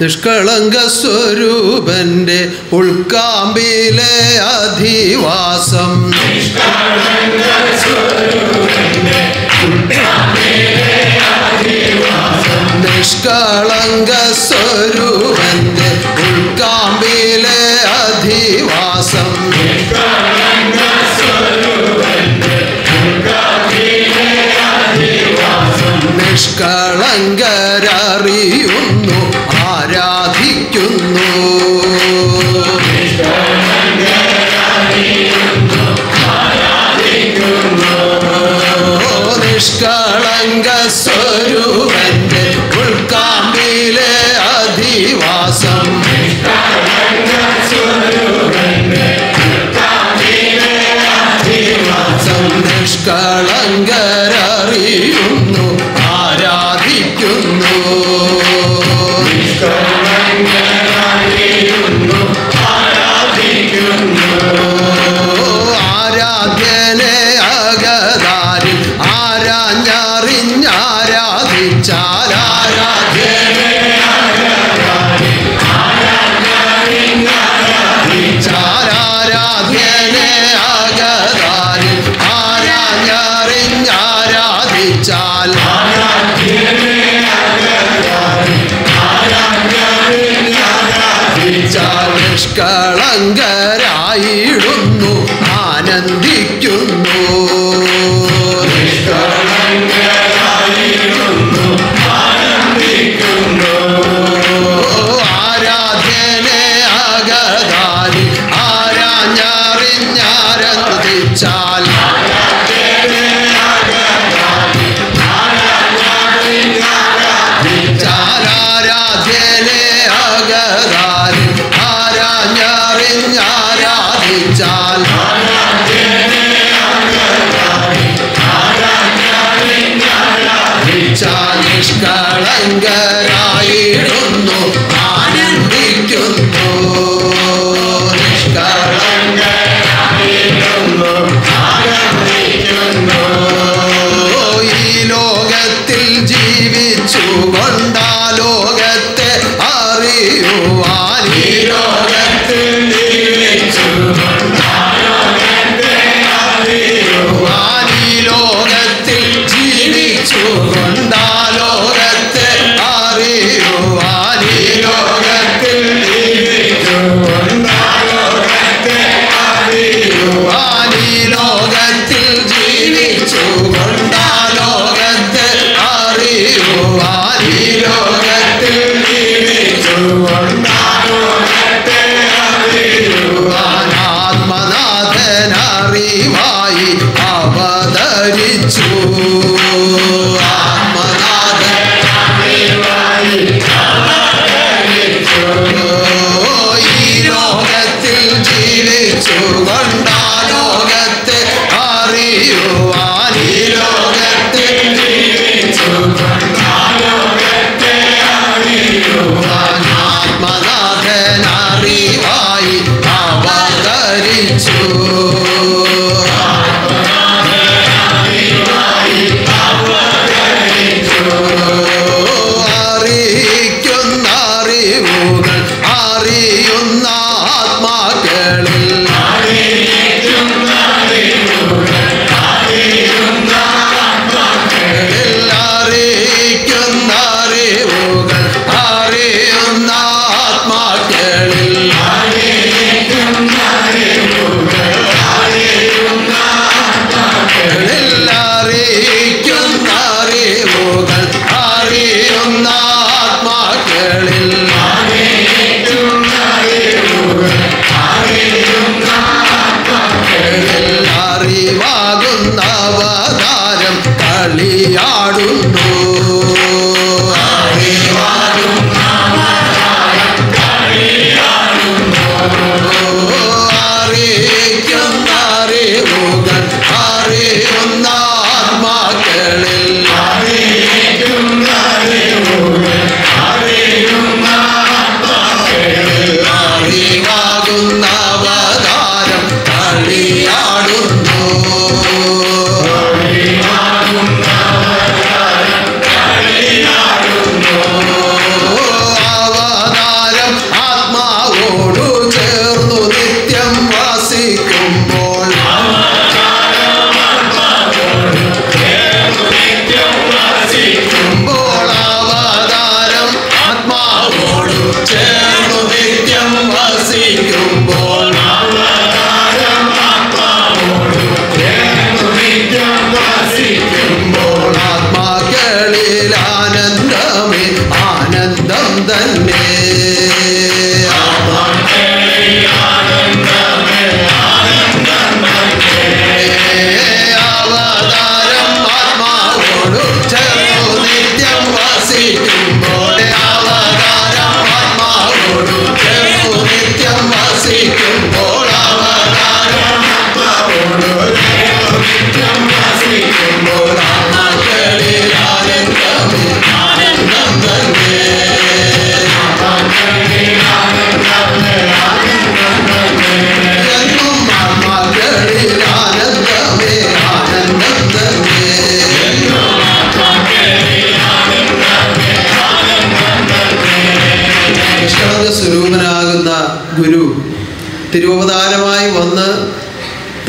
നിഷ്കളങ്ക സ്വരൂപന്റെ Lord. and go. Senhor.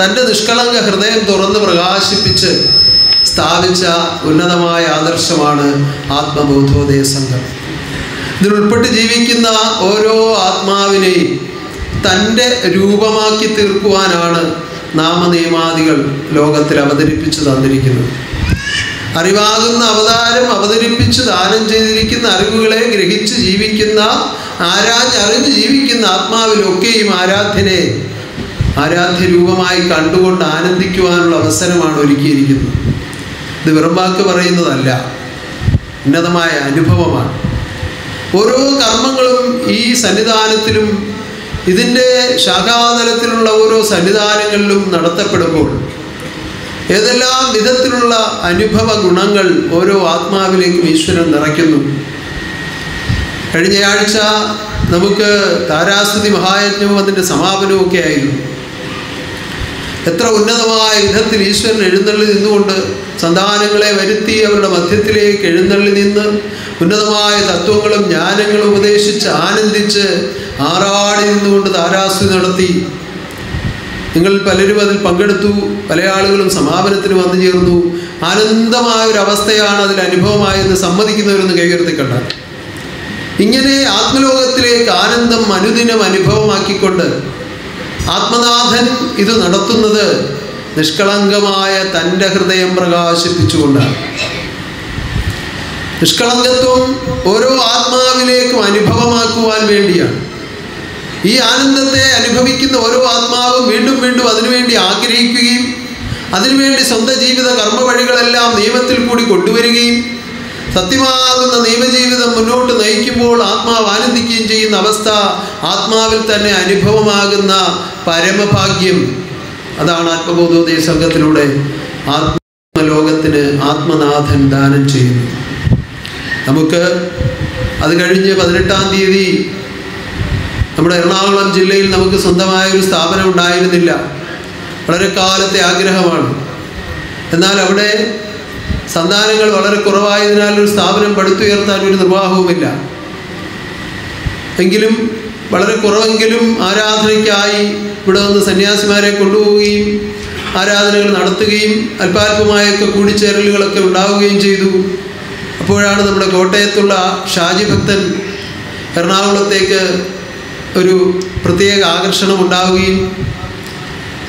തന്റെ നിഷ്കളങ്ക ഹൃദയം തുറന്ന് പ്രകാശിപ്പിച്ച് സ്ഥാപിച്ച ഉന്നതമായ ആദർശമാണ് ആത്മബോധോദയ സംഘം. ഇതിലുൾപ്പെട്ട് ജീവിക്കുന്ന ഓരോ ആത്മാവിനെയും തന്റെ രൂപമാക്കി തീർക്കുവാനാണ് നാമനിയമാദികൾ ലോകത്തിൽ അവതരിപ്പിച്ചു തന്നിരിക്കുന്നത്. അറിവാകുന്ന അവതാരം അവതരിപ്പിച്ച് ദാനം ചെയ്തിരിക്കുന്ന അറിവുകളെ ഗ്രഹിച്ച് ജീവിക്കുന്ന ആരാഞ്ഞറിഞ്ഞ് ജീവിക്കുന്ന ആത്മാവിലൊക്കെയും ആരാധ്യനെ ആരാധ്യ രൂപമായി കണ്ടുകൊണ്ട് ആനന്ദിക്കുവാനുള്ള അവസരമാണ് ഒരുക്കിയിരിക്കുന്നത്. ഇത് വെറും വാക്ക് പറയുന്നതല്ല. ഉന്നതമായ അനുഭവമാണ്. ഓരോ കർമ്മങ്ങളും ഈ സന്നിധാനത്തിലും ഇതിന്റെ ശാഖാതലത്തിലുള്ള ഓരോ സന്നിധാനങ്ങളിലും നടത്തപ്പെടുമ്പോൾ ഏതെല്ലാം വിധത്തിലുള്ള അനുഭവ ഗുണങ്ങൾ ഓരോ ആത്മാവിലേക്കും ഈശ്വരൻ നിറയ്ക്കുന്നു. കഴിഞ്ഞയാഴ്ച നമുക്ക് താരാസ്തുതി മഹായജ്ഞവും അതിന്റെ സമാപനവും ഒക്കെ ആയിരുന്നു. എത്ര ഉന്നതമായ വിധത്തിൽ ഈശ്വരൻ എഴുന്നള്ളി നിന്നുകൊണ്ട് സന്താനങ്ങളെ വരുത്തി അവരുടെ മധ്യത്തിലേക്ക് എഴുന്നള്ളി നിന്ന് ഉന്നതമായ തത്വങ്ങളും ജ്ഞാനങ്ങളും ഉപദേശിച്ച് ആനന്ദിച്ച് ആറാടി നിന്നുകൊണ്ട് താരാസ്തി നടത്തി. നിങ്ങൾ പലരും അതിൽ പങ്കെടുത്തു പല ആളുകളും സമാപനത്തിന് വന്നു ചേർന്നു. ആനന്ദമായ ഒരു അവസ്ഥയാണ് അതിൽ അനുഭവമായെന്ന് സമ്മതിക്കുന്നവരൊന്ന് കണ്ടാൽ. ഇങ്ങനെ ആത്മലോകത്തിലേക്ക് ആനന്ദം അനുദിനം അനുഭവമാക്കിക്കൊണ്ട് ആത്മനാഥൻ ഇത് നടത്തുന്നത് നിഷ്കളങ്കമായ തന്റെ ഹൃദയം പ്രകാശിപ്പിച്ചുകൊണ്ടാണ്. നിഷ്കളങ്കത്വം ഓരോ ആത്മാവിലേക്കും അനുഭവമാക്കുവാൻ വേണ്ടിയാണ്. ഈ ആനന്ദത്തെ അനുഭവിക്കുന്ന ഓരോ ആത്മാവും വീണ്ടും വീണ്ടും അതിനുവേണ്ടി ആഗ്രഹിക്കുകയും അതിനുവേണ്ടി സ്വന്തം ജീവിത കർമ്മ വഴികളെല്ലാം നിയമത്തിൽ കൂടി കൊണ്ടുവരികയും സത്യമാകുന്ന നിയമജീവിതം മുന്നോട്ട് നയിക്കുമ്പോൾ ആത്മാവ് ആനന്ദിക്കുകയും ചെയ്യുന്ന അവസ്ഥ ആത്മാവിൽ തന്നെ അനുഭവമാകുന്ന പരമഭാഗ്യം. അതാണ് ആത്മബോധോദയ സംഘത്തിലൂടെ ആത്മലോകത്തിന് ആത്മനാഥൻ ദാനം ചെയ്യുന്നു നമുക്ക് അത് കഴിഞ്ഞ് പതിനെട്ടാം തീയതി നമ്മുടെ എറണാകുളം ജില്ലയിൽ നമുക്ക് സ്വന്തമായ ഒരു സ്ഥാപനം ഉണ്ടായിരുന്നില്ല. വളരെ കാലത്തെ ആഗ്രഹമാണ്. എന്നാൽ അവിടെ സന്താനങ്ങൾ വളരെ കുറവായതിനാൽ ഒരു സ്ഥാപനം പടുത്തുയർത്താൻ ഒരു നിർവാഹവുമില്ല. എങ്കിലും വളരെ കുറവെങ്കിലും ആരാധനയ്ക്കായി ഇവിടെ വന്ന് സന്യാസിമാരെ കൊണ്ടുപോവുകയും ആരാധനകൾ നടത്തുകയും അല്പാൽപമായൊക്കെ കൂടിച്ചേരലുകളൊക്കെ ഉണ്ടാവുകയും ചെയ്തു. അപ്പോഴാണ് നമ്മുടെ കോട്ടയത്തുള്ള ഷാജി ഭക്തൻ എറണാകുളത്തേക്ക് ഒരു പ്രത്യേക ആകർഷണം ഉണ്ടാവുകയും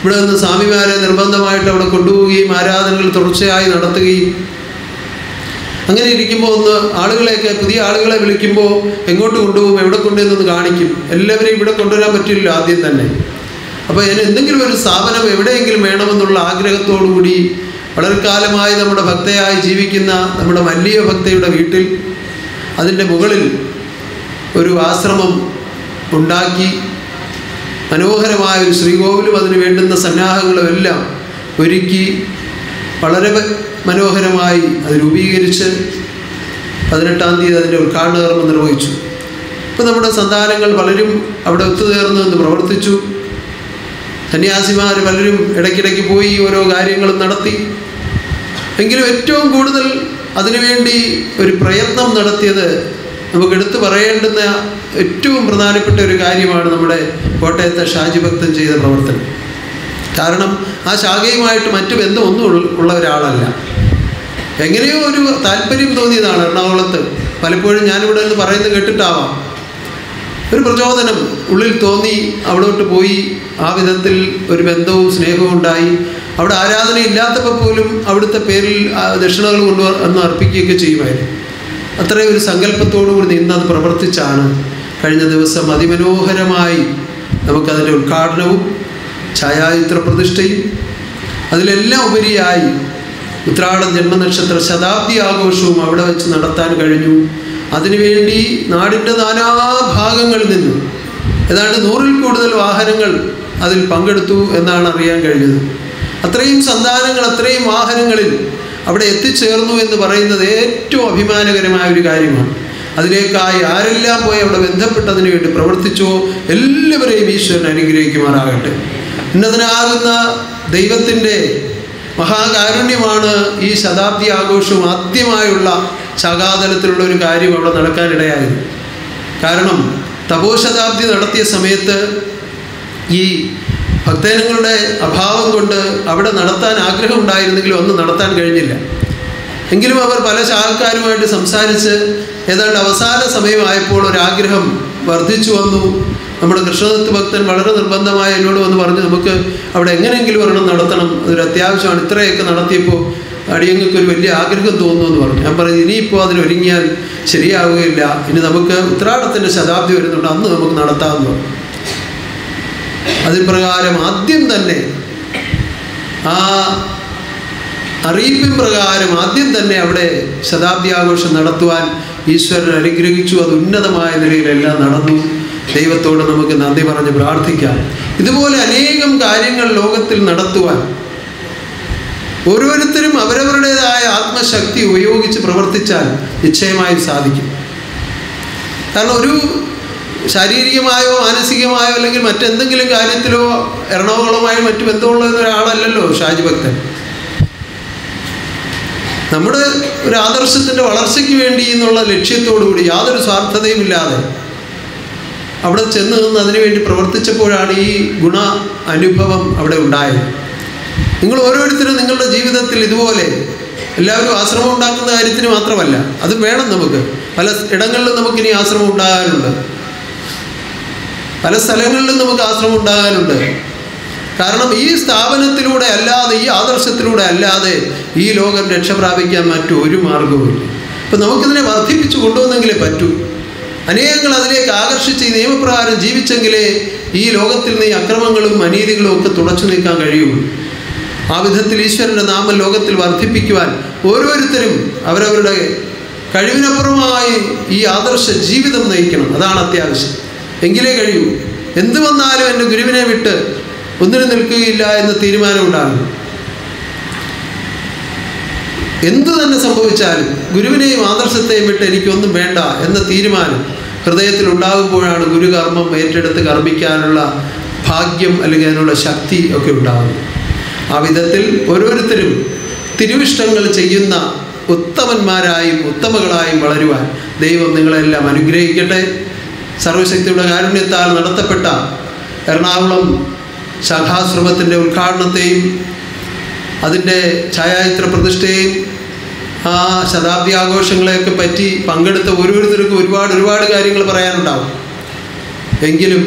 ഇവിടെ നിന്ന് സ്വാമിമാരെ നിർബന്ധമായിട്ട് അവിടെ കൊണ്ടുപോവുകയും ആരാധനകൾ തുടർച്ചയായി നടത്തുകയും അങ്ങനെ ഇരിക്കുമ്പോൾ ഒന്ന് ആളുകളെയൊക്കെ പുതിയ ആളുകളെ വിളിക്കുമ്പോൾ എങ്ങോട്ട് കൊണ്ടുപോകും എവിടെ കൊണ്ടുവന്നൊന്ന് കാണിക്കും. എല്ലാവരെയും ഇവിടെ കൊണ്ടുവരാൻ പറ്റില്ല ആദ്യം തന്നെ. അപ്പോൾ അതിന് എന്തെങ്കിലും ഒരു സ്ഥാപനം എവിടെയെങ്കിലും വേണമെന്നുള്ള ആഗ്രഹത്തോടു കൂടി വളരെ കാലമായി നമ്മുടെ ഭക്തയായി ജീവിക്കുന്ന നമ്മുടെ മല്ലിയ ഭക്തയുടെ വീട്ടിൽ അതിന്റെ മുകളിൽ ഒരു ആശ്രമം ഉണ്ടാക്കി മനോഹരമായ ഒരു ശ്രീകോവിലും അതിന് വേണ്ടുന്ന സന്നാഹങ്ങളും എല്ലാം ഒരുക്കി വളരെ മനോഹരമായി അത് രൂപീകരിച്ച് പതിനെട്ടാം തീയതി അതിന്റെ ഉദ്ഘാടന കർമ്മം നിർവഹിച്ചു. ഇപ്പം നമ്മുടെ സന്താനങ്ങൾ പലരും അവിടെ ഒത്തുചേർന്ന് നിന്ന് പ്രവർത്തിച്ചു. സന്യാസിമാർ പലരും ഇടയ്ക്കിടയ്ക്ക് പോയി ഓരോ കാര്യങ്ങളും നടത്തി. എങ്കിലും ഏറ്റവും കൂടുതൽ അതിനുവേണ്ടി ഒരു പ്രയത്നം നടത്തിയത് നമുക്ക് എടുത്തു പറയേണ്ടുന്ന ഏറ്റവും പ്രധാനപ്പെട്ട ഒരു കാര്യമാണ് നമ്മുടെ കോട്ടയത്തെ ഷാജി ഭക്തൻ ചെയ്ത പ്രവർത്തനം. കാരണം ആ ശാഖയുമായിട്ട് മറ്റു ബന്ധം ഒന്നും ഉള്ള ഒരാളല്ല. എങ്ങനെയോ ഒരു താല്പര്യം തോന്നിയതാണ് എറണാകുളത്ത്. പലപ്പോഴും ഞാനിവിടെ നിന്ന് പറയുന്നത് കേട്ടിട്ടാവാം. ഒരു പ്രചോദനം ഉള്ളിൽ തോന്നി അവിടോട്ട് പോയി. ആ വിധത്തിൽ ഒരു ബന്ധവും സ്നേഹവും ഉണ്ടായി. അവിടെ ആരാധന ഇല്ലാത്തപ്പോൾ പോലും അവിടുത്തെ പേരിൽ ദക്ഷിണകൾ കൊണ്ടുവന്ന് അർപ്പിക്കുകയൊക്കെ ചെയ്യുമായിരുന്നു. അത്രയും ഒരു സങ്കല്പത്തോടുകൂടി നിന്നത് പ്രവർത്തിച്ചാണ് കഴിഞ്ഞ ദിവസം അതിമനോഹരമായി നമുക്കതിന്റെ ഉദ്ഘാടനവും ഛായാചിത്ര പ്രതിഷ്ഠയും അതിലെല്ലാം ഉപരിയായി ഉത്രാട ജന്മനക്ഷത്ര ശതാബ്ദി ആഘോഷവും അവിടെ വെച്ച് നടത്താൻ കഴിഞ്ഞു. അതിനുവേണ്ടി നാടിന്റെ നാനാഭാഗങ്ങളിൽ നിന്ന് ഏതാണ്ട് നൂറിൽ കൂടുതൽ വാഹനങ്ങൾ അതിൽ പങ്കെടുത്തു എന്നാണ് അറിയാൻ കഴിഞ്ഞത്. അത്രയും സന്താനങ്ങൾ അത്രയും വാഹനങ്ങളിൽ അവിടെ എത്തിച്ചേർന്നു എന്ന് പറയുന്നത് ഏറ്റവും അഭിമാനകരമായ ഒരു കാര്യമാണ്. അതിലേക്കായി ആരെല്ലാം പോയി അവിടെ ബന്ധപ്പെട്ടതിന് വേണ്ടി പ്രവർത്തിച്ചോ എല്ലാവരെയും ഈശ്വരൻ അനുഗ്രഹിക്കുമാറാകട്ടെ. ഉന്നതനാകുന്ന ദൈവത്തിന്റെ മഹാകാരുണ്യമാണ് ഈ ശതാബ്ദി ആഘോഷവും ആദ്യമായുള്ള ശകാതലത്തിലുള്ള ഒരു കാര്യം അവിടെ നടക്കാനിടയായത്. കാരണം തപോശതാബ്ദി നടത്തിയ സമയത്ത് ഈ ഭക്തജനങ്ങളുടെ അഭാവം കൊണ്ട് അവിടെ നടത്താൻ ആഗ്രഹം ഉണ്ടായിരുന്നെങ്കിലും ഒന്നും നടത്താൻ കഴിഞ്ഞില്ല. എങ്കിലും അവർ പല ശാഖക്കാരുമായിട്ട് സംസാരിച്ച് ഏതാണ്ട് അവസാന സമയമായപ്പോൾ ഒരാഗ്രഹം വർദ്ധിച്ചു വന്നു. നമ്മുടെ കൃഷ്ണദത്ത് ഭക്തൻ വളരെ നിർബന്ധമായ എന്നോട് വന്ന് പറഞ്ഞു നമുക്ക് അവിടെ എങ്ങനെയെങ്കിലും ഒരെണ്ണം നടത്തണം. അതൊരു അത്യാവശ്യമാണ്. ഇത്രയൊക്കെ നടത്തിയപ്പോൾ അടിയങ്ങൾക്ക് ഒരു വലിയ ആഗ്രഹം തോന്നുന്നു എന്ന് പറഞ്ഞു. ഞാൻ പറഞ്ഞു ഇനിയിപ്പോൾ അതിനൊരുങ്ങിയാൽ ശരിയാവുകയില്ല. ഇനി നമുക്ക് ഉത്രാടത്തിന്റെ ശതാബ്ദി വരുന്നുണ്ട്. അന്ന് നമുക്ക് നടത്താമെന്ന് പറഞ്ഞു. അതിൻ പ്രകാരം ആദ്യം തന്നെ ആ അറിയിപ്പിൻ പ്രകാരം ആദ്യം തന്നെ അവിടെ ശതാബ്ദി ആഘോഷം നടത്തുവാൻ ഈശ്വരൻ അനുഗ്രഹിച്ചു. അത് ഉന്നതമായ നിലയിലെല്ലാം നടന്നു. ദൈവത്തോട് നമുക്ക് നന്ദി പറഞ്ഞ് പ്രാർത്ഥിക്കാം. ഇതുപോലെ അനേകം കാര്യങ്ങൾ ലോകത്തിൽ നടത്തുവാൻ ഓരോരുത്തരും അവരവരുടേതായ ആത്മശക്തി ഉപയോഗിച്ച് പ്രവർത്തിച്ചാൽ നിശ്ചയമായും സാധിക്കും. കാരണം ഒരു ശാരീരികമായോ മാനസികമായോ അല്ലെങ്കിൽ മറ്റെന്തെങ്കിലും കാര്യത്തിലോ എറണാകുളമായോ മറ്റു ബന്ധമുള്ള ഒരാളല്ലല്ലോ ഷാജി ഭക്തൻ. നമ്മുടെ ഒരു ആദർശത്തിന്റെ വളർച്ചയ്ക്ക് വേണ്ടി എന്നുള്ള ലക്ഷ്യത്തോടുകൂടി യാതൊരു സ്വാർത്ഥതയും ഇല്ലാതെ അവിടെ ചെന്ന് നിന്ന് അതിനുവേണ്ടി പ്രവർത്തിച്ചപ്പോഴാണ് ഈ ഗുണ അനുഭവം അവിടെ ഉണ്ടായത്. നിങ്ങൾ ഓരോരുത്തരും നിങ്ങളുടെ ജീവിതത്തിൽ ഇതുപോലെ എല്ലാവരും ആശ്രമം ഉണ്ടാക്കുന്ന കാര്യത്തിന് മാത്രമല്ല അത് വേണം നമുക്ക്. പല ഇടങ്ങളിലും നമുക്കിനി ആശ്രമം ഉണ്ടാകാനുണ്ട്. പല സ്ഥലങ്ങളിലും നമുക്ക് ആശ്രമം ഉണ്ടാകാനുണ്ട്. കാരണം ഈ സ്ഥാപനത്തിലൂടെ അല്ലാതെ ഈ ആദർശത്തിലൂടെ അല്ലാതെ ഈ ലോകം രക്ഷപ്രാപിക്കാൻ മറ്റു ഒരു മാർഗവുമില്ല അപ്പം നമുക്കിതിനെ വർദ്ധിപ്പിച്ചു കൊണ്ടുവന്നെങ്കിലേ പറ്റൂ. അനേകങ്ങൾ അതിലേക്ക് ആകർഷിച്ച് നിയമപ്രകാരം ജീവിച്ചെങ്കിലേ ഈ ലോകത്തിൽ നിന്ന് അക്രമങ്ങളും അനീതികളും ഒക്കെ തുടച്ചു നീക്കാൻ കഴിയുള്ളൂ ആ വിധത്തിൽ ഈശ്വരന്റെ നാമം ലോകത്തിൽ വർദ്ധിപ്പിക്കുവാൻ ഓരോരുത്തരും അവരവരുടെ കഴിവിനപ്പുറമായി ഈ ആദർശ ജീവിതം നയിക്കണം. അതാണ് അത്യാവശ്യം. എങ്കിലേ കഴിയൂ. എന്ത് വന്നാലും എന്റെ ഗുരുവിനെ വിട്ട് ഒന്നിനും നിൽക്കുകയില്ല എന്ന് തീരുമാനമുണ്ടാകും. എന്തു തന്നെ സംഭവിച്ചാലും ഗുരുവിനെയും ആദർശത്തെയും വിട്ട് എനിക്കൊന്നും വേണ്ട എന്ന തീരുമാനം ഹൃദയത്തിൽ ഉണ്ടാകുമ്പോഴാണ് ഗുരുകർമ്മം ഏറ്റെടുത്ത് കർമ്മിക്കാനുള്ള ഭാഗ്യം അല്ലെങ്കിൽ അതിനുള്ള ശക്തി ഒക്കെ ഉണ്ടാകുന്നത്. ആ വിധത്തിൽ ഓരോരുത്തരും തിരുവിഷ്ടങ്ങൾ ചെയ്യുന്ന ഉത്തമന്മാരായും ഉത്തമകളായും വളരുവാൻ ദൈവം നിങ്ങളെല്ലാം അനുഗ്രഹിക്കട്ടെ. സർവശക്തിയുടെ കാരുണ്യത്താൽ നടത്തപ്പെട്ട എറണാകുളം ശാഖാശ്രമത്തിന്റെ ഉദ്ഘാടനത്തെയും അതിന്റെ ഛായാചിത്ര പ്രതിഷ്ഠയെയും ആ ശതാബ്ദി ആഘോഷങ്ങളെയൊക്കെ പറ്റി പങ്കെടുത്ത ഓരോരുത്തർക്കും ഒരുപാട് ഒരുപാട് കാര്യങ്ങൾ പറയാനുണ്ടാവും. എങ്കിലും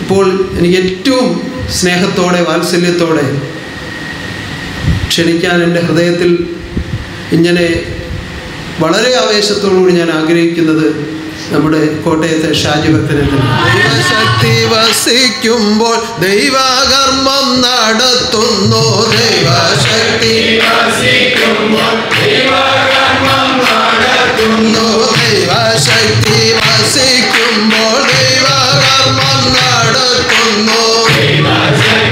ഇപ്പോൾ എനിക്ക് ഏറ്റവും സ്നേഹത്തോടെ വാത്സല്യത്തോടെ ക്ഷണിക്കാൻ എന്റെ ഹൃദയത്തിൽ ഇങ്ങനെ വളരെ ആവേശത്തോടുകൂടി ഞാൻ ആഗ്രഹിക്കുന്നത് നമ്മുടെ കോട്ടയത്തെ ഷാജി ഭക്തനെ ദൈവശക്തി വസിക്കുമ്പോൾ ദൈവകർമ്മം നടത്തുന്നു. ദൈവശക്തി നടത്തുന്നു. ദൈവശക്തി വസിക്കുമ്പോൾ ദൈവകർമ്മം നടത്തുന്നു.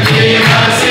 കൂടെ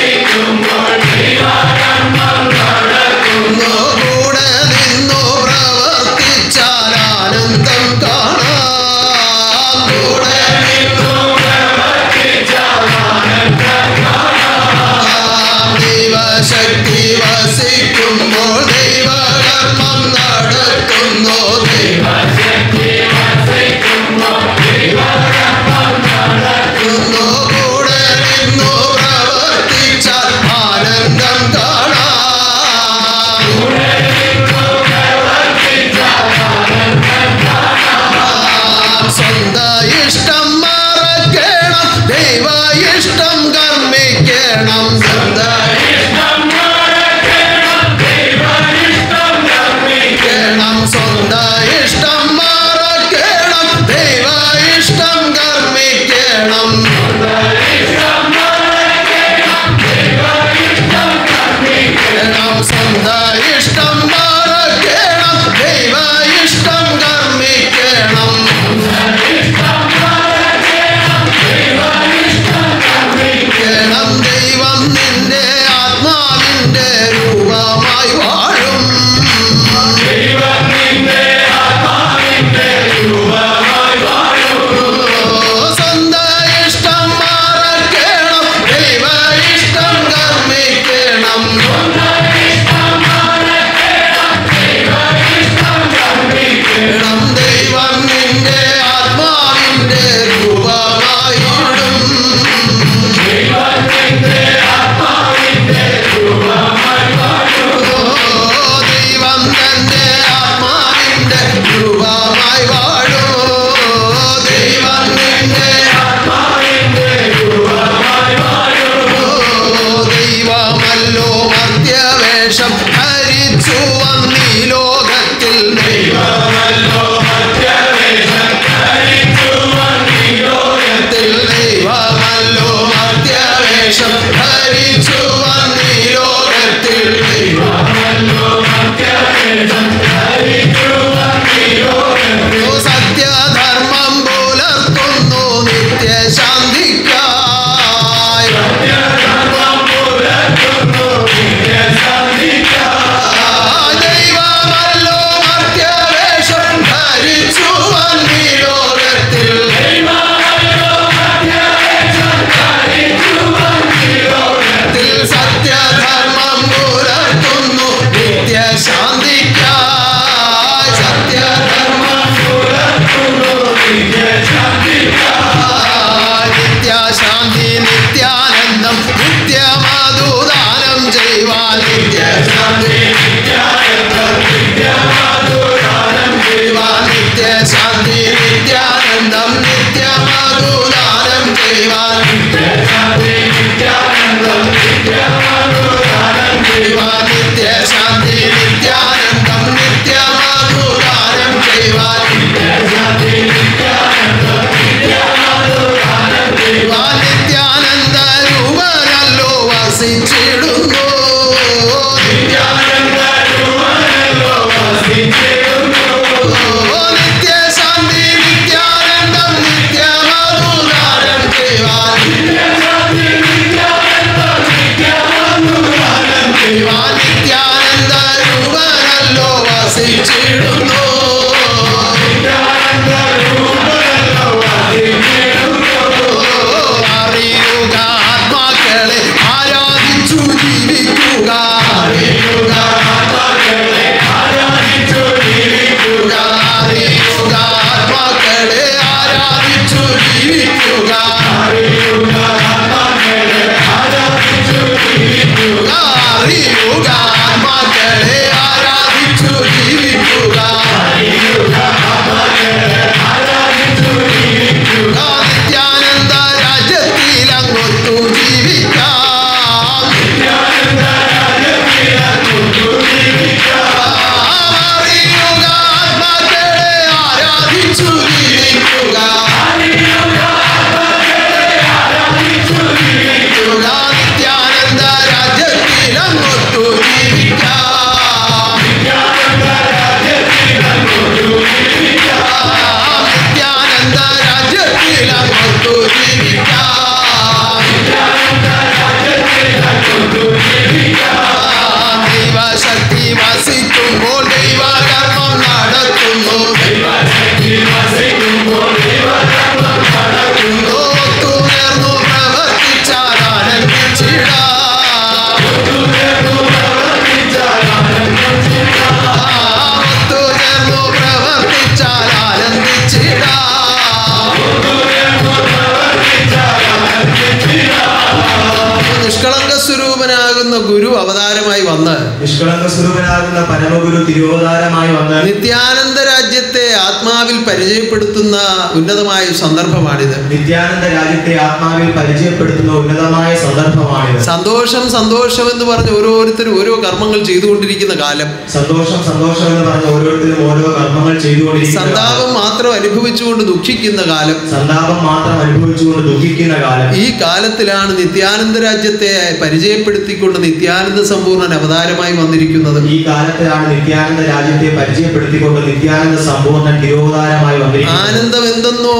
ഉന്നതമായ ഒരു സന്ദർഭമാണിത് നിത്യാനന്ദ രാജ്യത്തെ ആത്മാവിൽ പരിചയപ്പെടുത്തുന്ന ഉന്നതമായ സന്ദർഭമാണിത്. സന്തോഷം സന്തോഷം എന്ന് പറഞ്ഞ് ഓരോരുത്തരും ഓരോ കർമ്മങ്ങൾ ചെയ്തുകൊണ്ടിരിക്കുന്ന കാലം. സന്തോഷം സന്തോഷം എന്ന് പറഞ്ഞ് ഓരോരുത്തരും ഓരോ കർമ്മങ്ങൾ ചെയ്തുകൊണ്ടിരിക്കുന്ന സന്താപം മാത്രം അനുഭവിച്ചുകൊണ്ട് ദുഃഖിക്കുന്ന കാലം. സന്താപം മാത്രം അനുഭവിച്ചുകൊണ്ട് ദുഃഖിക്കുന്ന കാലം. ഈ കാലത്തിലാണ് നിത്യാനന്ദ രാജ്യത്തെ പരിചയപ്പെടുത്തിക്കൊണ്ട് നിത്യാനന്ദ സമ്പൂർണൻ അവതാരമായി വന്നിരിക്കുന്നത്. ഈ കാലത്തിലാണ് നിത്യാനന്ദ രാജ്യത്തെ പരിചയപ്പെടുത്തിക്കൊണ്ട് നിത്യാനന്ദ സമ്പൂർണൻ തിരുവതാരമായി വന്നിരിക്കുന്നത്. ആനന്ദം എന്തെന്നോ?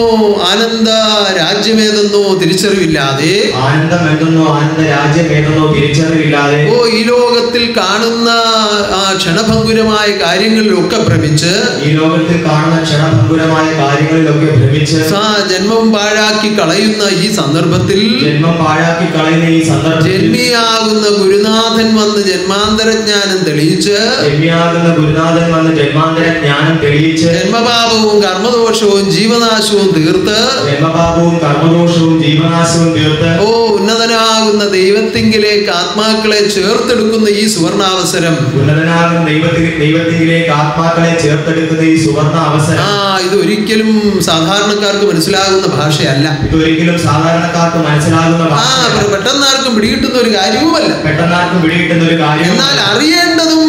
ആനന്ദ രാജ്യമേതെന്നോ തിരിച്ചറിവില്ലാതെ ആനന്ദ ഓ ഈ ലോകത്തിൽ കാണുന്ന ആ ക്ഷണഭങ്കുരമായ കാര്യങ്ങളിലൊക്കെ ഭ്രമിച്ച് ഈ ലോകത്തിൽ കാണുന്ന ക്ഷണഭങ്കുരമായ കാര്യങ്ങളിലൊക്കെ ഭ്രമിച്ച് ആ ജന്മം പാഴാക്കി കളയുന്ന ഈ സന്ദർഭത്തിൽ ജന്മം പാഴാക്കി കളയുന്ന ഈ സന്ദർഭം ജന്മിയാകുന്ന ഗുരുനാഥൻ വന്ന് ജന്മാന്തരജ്ഞാനം തെളിയിച്ച് ജന്മിയാകുന്ന ഗുരുനാഥൻ വന്ന് ജന്മാന്തര ജ്ഞാനം തെളിയിച്ച് ജന്മപാപവും കർമ്മദോഷവും ജീവനാശവും തീർത്ത് ജന്മപാപവും കർമ്മദോഷവും ജീവനാശവും തീർത്ത് ഓ ഉന്നതനാകുന്ന ദൈവത്തിങ്കിലേക്ക് ആത്മാക്കളെ ചേർത്തെടുക്കുന്ന ഈ സുവർണാവസരം. ഉന്നതനാകുന്ന ദൈവത്തിൽ ദൈവത്തിലേക്ക് ആത്മാക്കളെ ചേർത്തെടുക്കുന്ന ഈ സുവർണ അവസരം ആ ഇത് ഒരിക്കലും സാധാരണക്കാർക്ക് മനസ്സിലാകുന്ന ഭാഷയല്ല. ഇതൊരിക്കലും സാധാരണക്കാർക്ക് മനസ്സിലാകുന്ന ആ പെട്ടെന്നാർക്കും പിടികിട്ടുന്ന ഒരു കാര്യവുമല്ല. പെട്ടെന്നാർക്കും പിടികിട്ടുന്ന ഒരു കാര്യം എന്നാൽ അറിയേണ്ടതും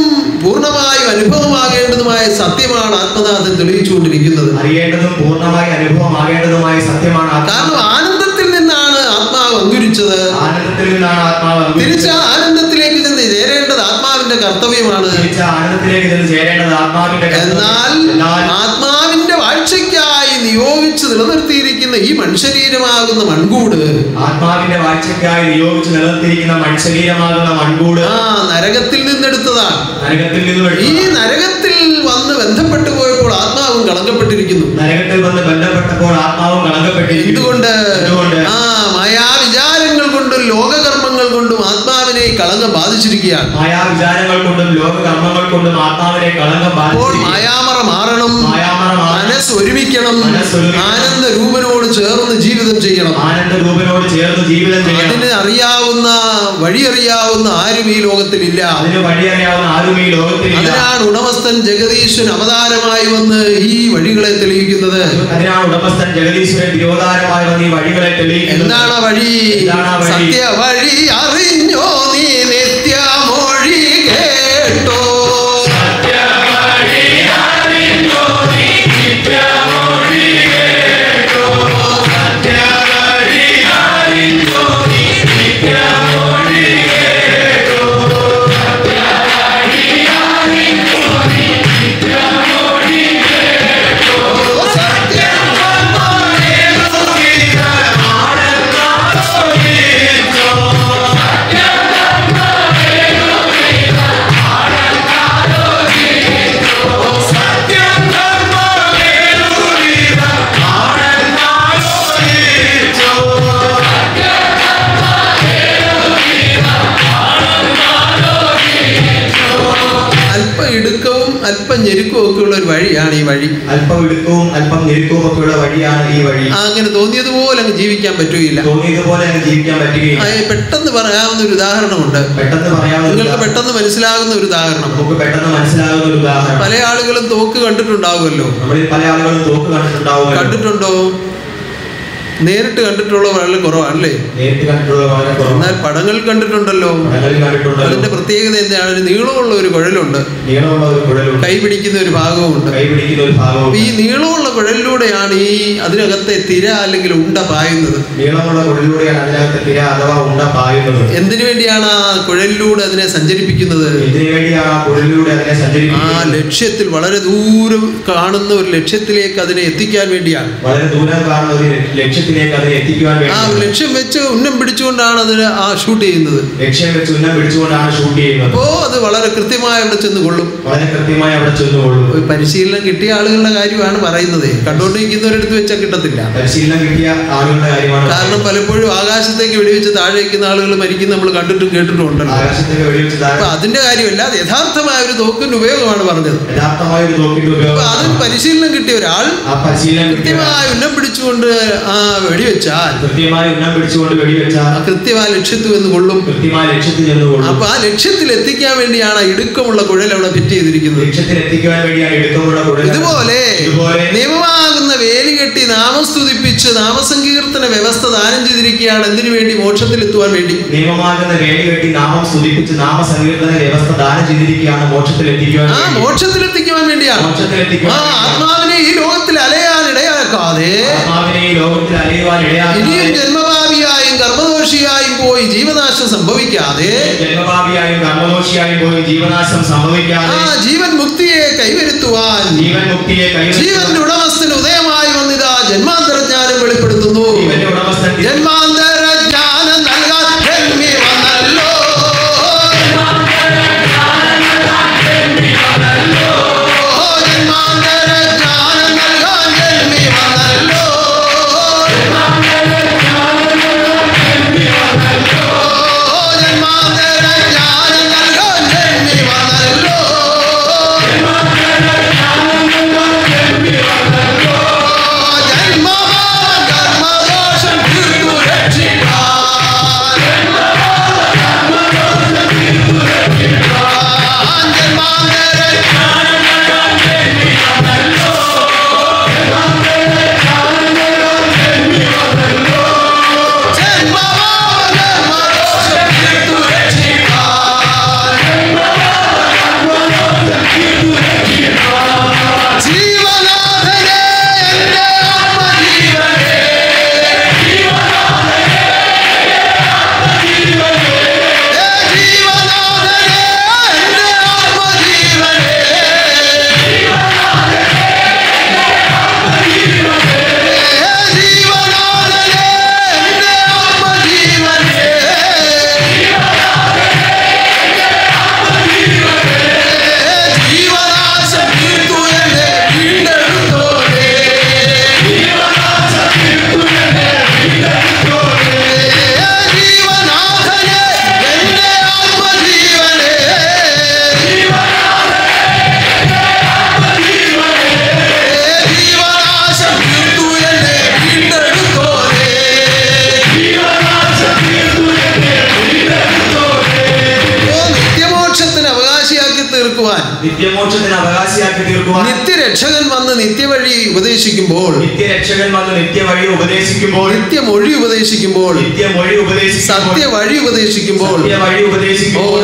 പൂർണമായും അനുഭവമാകേണ്ടതുമായ സത്യമാണ് ആത്മനാഥൻ തെളിയിച്ചുകൊണ്ടിരിക്കുന്നത് അറിയേണ്ടതും പൂർണമായി അനുഭവമാകേണ്ടതുമായ സത്യമാണ് കാരണം ആനന്ദത്തിൽ നിന്നാണ് ആത്മാവ് അങ്കുരിച്ചത് ആനന്ദത്തിൽ നിന്നാണ് ആത്മാവ് തിരിച്ച. ആനന്ദത്തിലേക്ക് നിന്ന് ചേരേണ്ടത് ആത്മാവിന്റെ കർത്തവ്യമാണ് ആനന്ദത്തിലേക്ക് ചെന്ന് ചേരേണ്ടത് ആത്മാവിന്റെ. എന്നാൽ വാഴ്ചയ്ക്കായി നിയോഗിച്ച് നിലനിർത്തിയിരിക്കുന്ന ഈ മൺശരീരമാകുന്ന മൺകൂട്. ആത്മാവിന്റെ വാഴ്ചയ്ക്കായി നിയോഗിച്ച് നിലനിർത്തിയിരിക്കുന്ന മൺശരീരമാകുന്ന മൺകൂട്. ആ നരകത്തിൽ നിന്നെടുത്തതാണ് നരകത്തിൽ നിന്ന് ഈ നരകത്തിൽ വന്ന് ബന്ധപ്പെട്ടു പോയപ്പോൾ ആത്മാവും കളങ്കപ്പെട്ടിരിക്കുന്നു. നരകത്തിൽ വന്ന് ബന്ധപ്പെട്ടപ്പോൾ ആത്മാവും കളങ്കപ്പെട്ടിരിക്കുന്നു. ഇതുകൊണ്ട് ആ മായാവിചാരങ്ങൾ കൊണ്ടും ലോകകർമ്മങ്ങൾ കൊണ്ടും ആത്മാവിനെ കളങ്കം ബാധിച്ചിരിക്കുകയാണ്. മായാ കൊണ്ടും ലോകകർമ്മങ്ങൾ കൊണ്ടും ആത്മാവിനെ കളങ്കം അപ്പോൾ ബാധിച്ചിരിക്കുന്നു. മായാമറ മാറണം. മനസ്സ് ഒരുമിക്കണം ആനന്ദ രൂപനോട് ചേർന്ന് ജീവിതം ചെയ്യണം. ആനന്ദ രൂപനോട് ചേർന്ന് ജീവിതം ചെയ്യണം. അതിന് അറിയാവുന്ന വഴി അറിയാവുന്ന ആരും ഈ ലോകത്തിലില്ല. അതിന് വഴിയറിയാവുന്ന ആരും ഈ ലോകത്തിലില്ല. അതിനാണ് ഉടമസ്ഥൻ ജഗദീശ്വൻ അവതാരമായി വന്ന് ഈ വഴികളെ തെളിയിക്കുന്നത്. അതിനാണ് ഉടമസ്ഥൻ ജഗദീശ്വരൻ വിരോധാരമായി വന്ന് ഈ വഴികളെ തെളിയിക്കുന്നത്. എന്താണ് വഴി? സത്യ വഴി? അറിഞ്ഞോ? വഴിയാണ് ഈ വഴി. അല്പം ഇടുക്കവും അല്പം ഞെരുക്കവും ഒക്കെയുള്ള വഴിയാണ് ഈ വഴി. അങ്ങനെ തോന്നിയതുപോലെ അങ്ങ് ജീവിക്കാൻ പറ്റുകയില്ല. തോന്നിയതുപോലെ അങ്ങ് ജീവിക്കാൻ പറ്റുകയില്ല. പെട്ടെന്ന് പറയാവുന്ന ഒരു ഉദാഹരണമുണ്ട്. പെട്ടെന്ന് പറയാവുന്ന നിങ്ങൾക്ക് പെട്ടെന്ന് മനസ്സിലാകുന്ന ഒരു ഉദാഹരണം. നമുക്ക് പെട്ടെന്ന് മനസ്സിലാകുന്ന ഒരു ഉദാഹരണം. പല ആളുകളും തോക്ക് കണ്ടിട്ടുണ്ടാവുമല്ലോ. നമ്മൾ പല ആളുകളും തോക്ക് കണ്ടിട്ടുണ്ടാവും കണ്ടിട്ടുണ്ടോ? നേരിട്ട് കണ്ടിട്ടുള്ള വളരെ കുറവാണല്ലേ? എന്നാൽ പടങ്ങൾ കണ്ടിട്ടുണ്ടല്ലോ. അതിന്റെ പ്രത്യേകത എന്താണ്? നീളമുള്ള ഒരു കുഴലുണ്ട്. കൈ പിടിക്കുന്ന ഒരു ഭാഗമുണ്ട് ഈ നീളമുള്ള കുഴലിലൂടെയാണ് ഈ അതിനകത്തെ തിര അല്ലെങ്കിൽ ഉണ്ട പായുന്നത്. എന്തിനു വേണ്ടിയാണ് ആ കുഴലിലൂടെ അതിനെ സഞ്ചരിപ്പിക്കുന്നത്? ആ ലക്ഷ്യത്തിൽ വളരെ ദൂരം കാണുന്ന ഒരു ലക്ഷ്യത്തിലേക്ക് അതിനെ എത്തിക്കാൻ വേണ്ടിയാണ്. വളരെ ദൂരം കാണുന്ന ഒരു ലക്ഷ്യത്തിലേക്ക് അതിനെ എത്തിക്കുവാൻ ആ ലക്ഷ്യം വെച്ച് ഉന്നം പിടിച്ചുകൊണ്ടാണ് അതിന് ആ ഷൂട്ട് ചെയ്യുന്നത്. ലക്ഷ്യം വെച്ച് ഉന്നം പിടിച്ചുകൊണ്ടാണ് ഷൂട്ട് ചെയ്യുന്നത്. അപ്പോ അത് വളരെ കൃത്യമായി അവിടെ ചെന്ന് കൊള്ളും. വളരെ കൃത്യമായി അവിടെ ചെന്നുകൊള്ളും ഒരു പരിശീലനം കിട്ടിയ ആളുകളുടെ കാര്യമാണ് പറയുന്നത്. കണ്ടുകൊണ്ടിരിക്കുന്നവരടുത്ത് വെച്ചാൽ കിട്ടത്തില്ല. പരിശീലനം കിട്ടിയ ആളുകളുടെ കാര്യമാണ് കാരണം പലപ്പോഴും ആകാശത്തേക്ക് വെടിവെച്ച് താഴെ വയ്ക്കുന്ന ആളുകൾ മരിക്കുന്ന നമ്മൾ കണ്ടിട്ടും കേട്ടിട്ടും ഉണ്ടല്ലോ. ആകാശത്തേക്ക് വെടിവെച്ച് അപ്പൊ അതിന്റെ കാര്യമല്ല അത് യഥാർത്ഥമായ ഒരു തോക്കിന്റെ ഉപയോഗമാണ് പറഞ്ഞത്. യഥാർത്ഥമായ ഒരു തോക്കിന്റെ ഉപയോഗം അത് പരിശീലനം കിട്ടിയ ഒരാൾ ആ കൃത്യമായി ഉന്നം പിടിച്ചുകൊണ്ട് ആ വെടിവെച്ചാൽ കൃത്യമായി ഉന്നം പിടിച്ചുകൊണ്ട് വെടിവെച്ചാൽ കൃത്യമായ ലക്ഷ്യത്തു എന്ന് കൊള്ളും. കൃത്യമായ ലക്ഷ്യത്തിൽ ചെന്നുകൊള്ളും അപ്പൊ ആ ലക്ഷ്യത്തിൽ എത്തിക്കാൻ വേണ്ടിയാണ് ഇടുക്കമുള്ള കുഴൽ അവിടെ ഫിറ്റ് ചെയ്തിരിക്കുന്നത്. ലക്ഷ്യത്തിൽ വേണ്ടിയാണ് ഇടുക്കമുള്ള കുഴൽ ഇതുപോലെ നിയമമാകുന്ന വേലി കെട്ടി നാമസ്തുതിപ്പിച്ച് നാമസങ്കീർത്തന വ്യവസ്ഥ ദാനം ചെയ്തിരിക്കുകയാണ്. എന്തിനു വേണ്ടി? മോക്ഷത്തിൽ എത്തുവാൻ വേണ്ടി. നിയമമാകുന്ന വേലി കെട്ടി നാമം സ്തുതിപ്പിച്ച് നാമസങ്കീർത്തന വ്യവസ്ഥ ദാനം ചെയ്തിരിക്കുകയാണ്. മോക്ഷത്തിൽ എത്തിക്കുവാൻ ആ മോക്ഷത്തിൽ എത്തിക്കുവാൻ വേണ്ടിയാണ്. മോക്ഷത്തിൽ ആ എത്തിക്കുവാൻ ആത്മാവിനെ ഈ ലോകത്തിൽ അലയാൻ ഈ ഇനിയും ജന്മഭാവിയായും കർമ്മദോഷിയായും പോയി ജീവനാശം സംഭവിക്കാതെ ജന്മഭാവിയായും കർമ്മദോഷിയായും പോയി ജീവനാശം സംഭവിക്കാതെ ആ ജീവൻ മുക്തിയെ കൈവരുത്തുവാൻ ജീവൻ മുക്തിയെ ജീവന്റെ ഉടമസ്ഥന് ഉദയമായി വന്നിതാ ജന്മാന്തരജ്ഞാനം വെളിപ്പെടുത്തുന്നു. ജന്മാന്തര നിത്യവഴി ഉപദേശിക്കുമ്പോൾ നിത്യമൊഴി ഉപദേശിക്കുമ്പോൾ നിത്യമൊഴി ഉപദേശിക്കുമ്പോൾ സത്യവഴി ഉപദേശിക്കുമ്പോൾ സത്യവഴി ഓ ഉപദേശിക്കുമ്പോൾ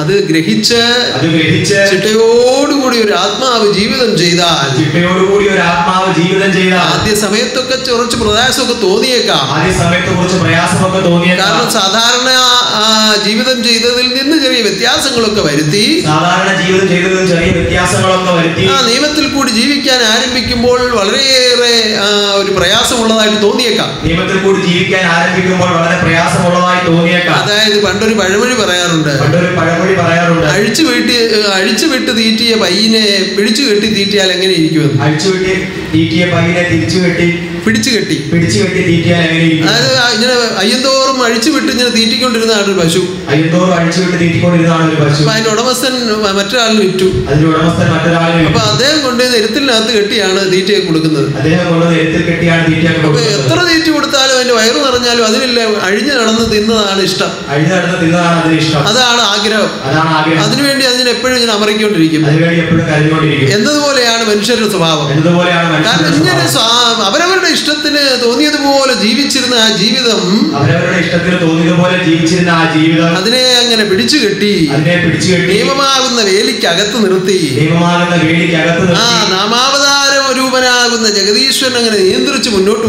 അത് ഗ്രഹിച്ച് അത് ഗ്രഹിച്ച് ചിട്ടയോടുകൂടി ഒരു ആത്മാവ് ജീവിതം ചെയ്താൽ ചിട്ടയോടുകൂടി ഒരു ആത്മാവ് ജീവിതം ചെയ്താൽ ആദ്യ സമയത്തൊക്കെ കുറച്ച് പ്രയാസമൊക്കെ തോന്നിയേക്കാം. ആദ്യ സമയത്ത് കുറച്ച് പ്രയാസമൊക്കെ തോന്നിയേക്കാം. കാരണം സാധാരണ ജീവിതം ചെയ്തതിൽ നിന്ന് ചെറിയ വ്യത്യാസങ്ങളൊക്കെ വരുത്തി സാധാരണ ജീവിതം ചെയ്തതിൽ ചെറിയ വ്യത്യാസങ്ങളൊക്കെ വരുത്തി ആ നിയമത്തിൽ കൂടി ജീവിക്കാൻ ആരംഭിക്കുമ്പോൾ വളരെയേറെ ഒരു ഒരു പ്രയാസമുള്ളതായിട്ട് തോന്നിയേക്കാം. നിയമത്തിൽ കൂടി ജീവിക്കാൻ ആരംഭിക്കുമ്പോൾ വളരെ പ്രയാസമുള്ളതായി തോന്നിയേക്കാം. അതായത് പണ്ടൊരു പഴമൊഴി പറയാറുണ്ട്. പണ്ടൊരു പഴമൊഴി പറയാറുണ്ട്. അഴിച്ചു വീട്ടി അഴിച്ചു വിട്ട് തീറ്റിയ പയ്യനെ പിടിച്ചു കെട്ടി തീറ്റിയാൽ എങ്ങനെ ഇരിക്കുമെന്ന്? അഴിച്ചുവിട്ടി തീറ്റിയ പയ്യനെ തിരിച്ചു കെട്ടി പിടിച്ചു കെട്ടി. പിടിച്ചു കെട്ടി തീറ്റിയാൽ എങ്ങനെ അതായത് ഇങ്ങനെ അയ്യന്തോറും അഴിച്ചു വിട്ട് ഇങ്ങനെ തീറ്റിക്കൊണ്ടിരുന്നതാണ് ഒരു പശു. അയ്യന്തോറും അഴിച്ചുവിട്ട് തീറ്റിക്കൊണ്ടിരുന്നതാണ് ഒരു പശു. അതിന്റെ ഉടമസ്ഥൻ മറ്റൊരാളിന് വിറ്റു. അതിന്റെ ഉടമസ്ഥൻ മറ്റൊരാളിനെ അപ്പൊ അദ്ദേഹം കൊണ്ടുപോയി എരുത്തിനകത്ത് കെട്ടിയാണ് തീറ്റയെ കൊടുക്കുന്നത്. അദ്ദേഹം കൊണ്ട് നേരത്തിൽ കെട്ടിയാണ് അപ്പൊ എത്ര തീറ്റ കൊടുത്താലും അതിന്റെ വയറ് നിറഞ്ഞാലും അതിനില്ല അഴിഞ്ഞു നടന്ന് തിന്നതാണ് ഇഷ്ടം. അഴിഞ്ഞു നടന്ന് തിന്നതാണ് അതിന് ഇഷ്ടം. അതാണ് ആഗ്രഹം. അതാണ് ആഗ്രഹം. അതിനുവേണ്ടി അതിനെ എപ്പോഴും ഇങ്ങനെ അമറിക്കൊണ്ടിരിക്കും എന്നതുപോലെയാണ് മനുഷ്യരുടെ സ്വഭാവം. കാരണം ഇങ്ങനെ അവരവരുടെ ഇഷ്ടത്തിന് തോന്നിയതുപോലെ ജീവിച്ചിരുന്ന ആ ജീവിതം അവരവരുടെ ഇഷ്ടത്തിന് തോന്നിയതുപോലെ ജീവിച്ചിരുന്ന ആ ജീവിതം അതിനെ അങ്ങനെ പിടിച്ചു കെട്ടി അതിനെ പിടിച്ചു കെട്ടി നിയമമാകുന്ന വേലിക്കകത്ത് നിർത്തി. നിയമമാകുന്ന വേലിക്കകത്ത് ആ നാമാവതാര രൂപനാകുന്ന ജഗദീശ്വരൻ അങ്ങനെ നിയന്ത്രിച്ച് മുന്നോട്ട്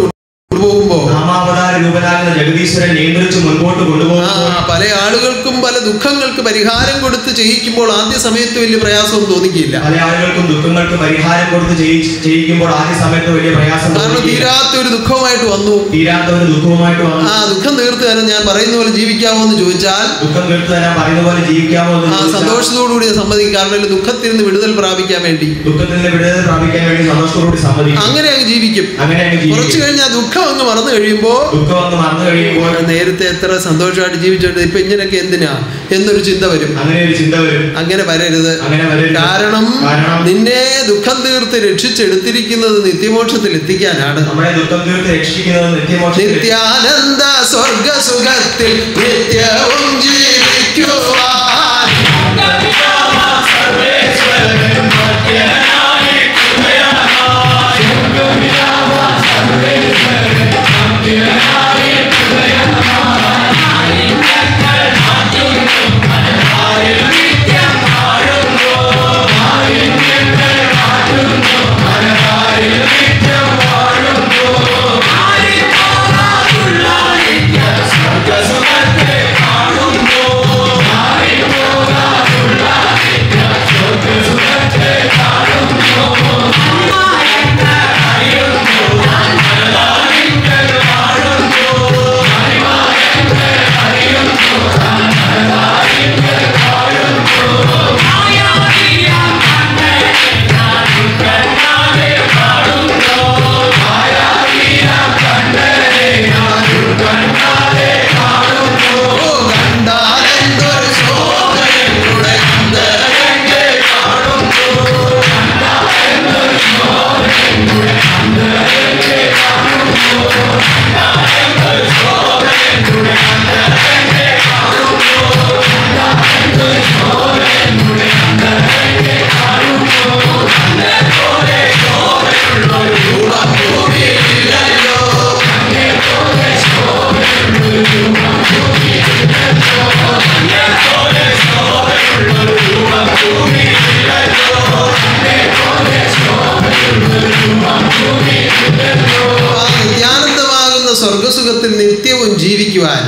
കൊണ്ടുപോകുമ്പോ നാമാവതാര രൂപനാകുന്ന ജഗദീശ്വരൻ നിയന്ത്രിച്ച് മുൻപോട്ട് പല ആളുകൾക്കും പല ദുഃഖങ്ങൾക്ക് പരിഹാരം കൊടുത്ത് ചെയ്യിക്കുമ്പോൾ ആദ്യ സമയത്ത് വലിയ പ്രയാസവും തോന്നിക്കില്ല. പല ആളുകൾക്കും ദുഃഖങ്ങൾക്ക് പരിഹാരം കൊടുത്ത് ചെയ്യി- ചെയ്യിക്കുമ്പോൾ ആദ്യ സമയത്ത് വലിയ പ്രയാസം കാരണം തീരാത്ത ഒരു ദുഃഖമായിട്ട് വന്നു. തീരാത്ത ഒരു ദുഃഖവുമായിട്ട് വന്നു. ആ ദുഃഖം തീർത്ത് തരാൻ ഞാൻ പറയുന്ന പോലെ ജീവിക്കാമോ എന്ന് ചോദിച്ചാൽ ദുഃഖം തീർത്തു തരാൻ പറയുന്ന പോലെ ജീവിക്കാമോ ആ സന്തോഷത്തോടുകൂടി സമ്മതിക്കും. കാരണം ദുഃഖത്തിൽ നിന്ന് വിടുതൽ പ്രാപിക്കാൻ വേണ്ടി. ദുഃഖത്തിൽ നിന്ന് വിടുതൽ പ്രാപിക്കാൻ വേണ്ടി സന്തോഷത്തോടുകൂടി സമ്മതിക്കും. അങ്ങനെ അങ്ങ് ജീവിക്കും. അങ്ങനെ അങ്ങ് കുറച്ചു കഴിഞ്ഞാൽ ദുഃഖം അങ്ങ് മറന്നു കഴിയുമ്പോ ദുഃഖം ഒന്ന് മറന്നു കഴിയുമ്പോൾ നേരത്തെ എത്ര സന്തോഷമായിട്ട് ജീവിച്ചോണ്ട് ഇപ്പൊ ഇങ്ങനെയൊക്കെ എന്തിനാ? എന്നൊരു ചിന്ത വരും. അങ്ങനെ ഒരു ചിന്ത വരും. അങ്ങനെ വരരുത്. കാരണം നിന്നെ ദുഃഖം തീർത്ത് രക്ഷിച്ചെടുത്തിരിക്കുന്നത് നിത്യമോക്ഷത്തിൽ എത്തിക്കാനാണ്. നിത്യാനന്ദ സ്വർഗസുഖത്തിൽ നിത്യവും ജീവിക്കുവാൻ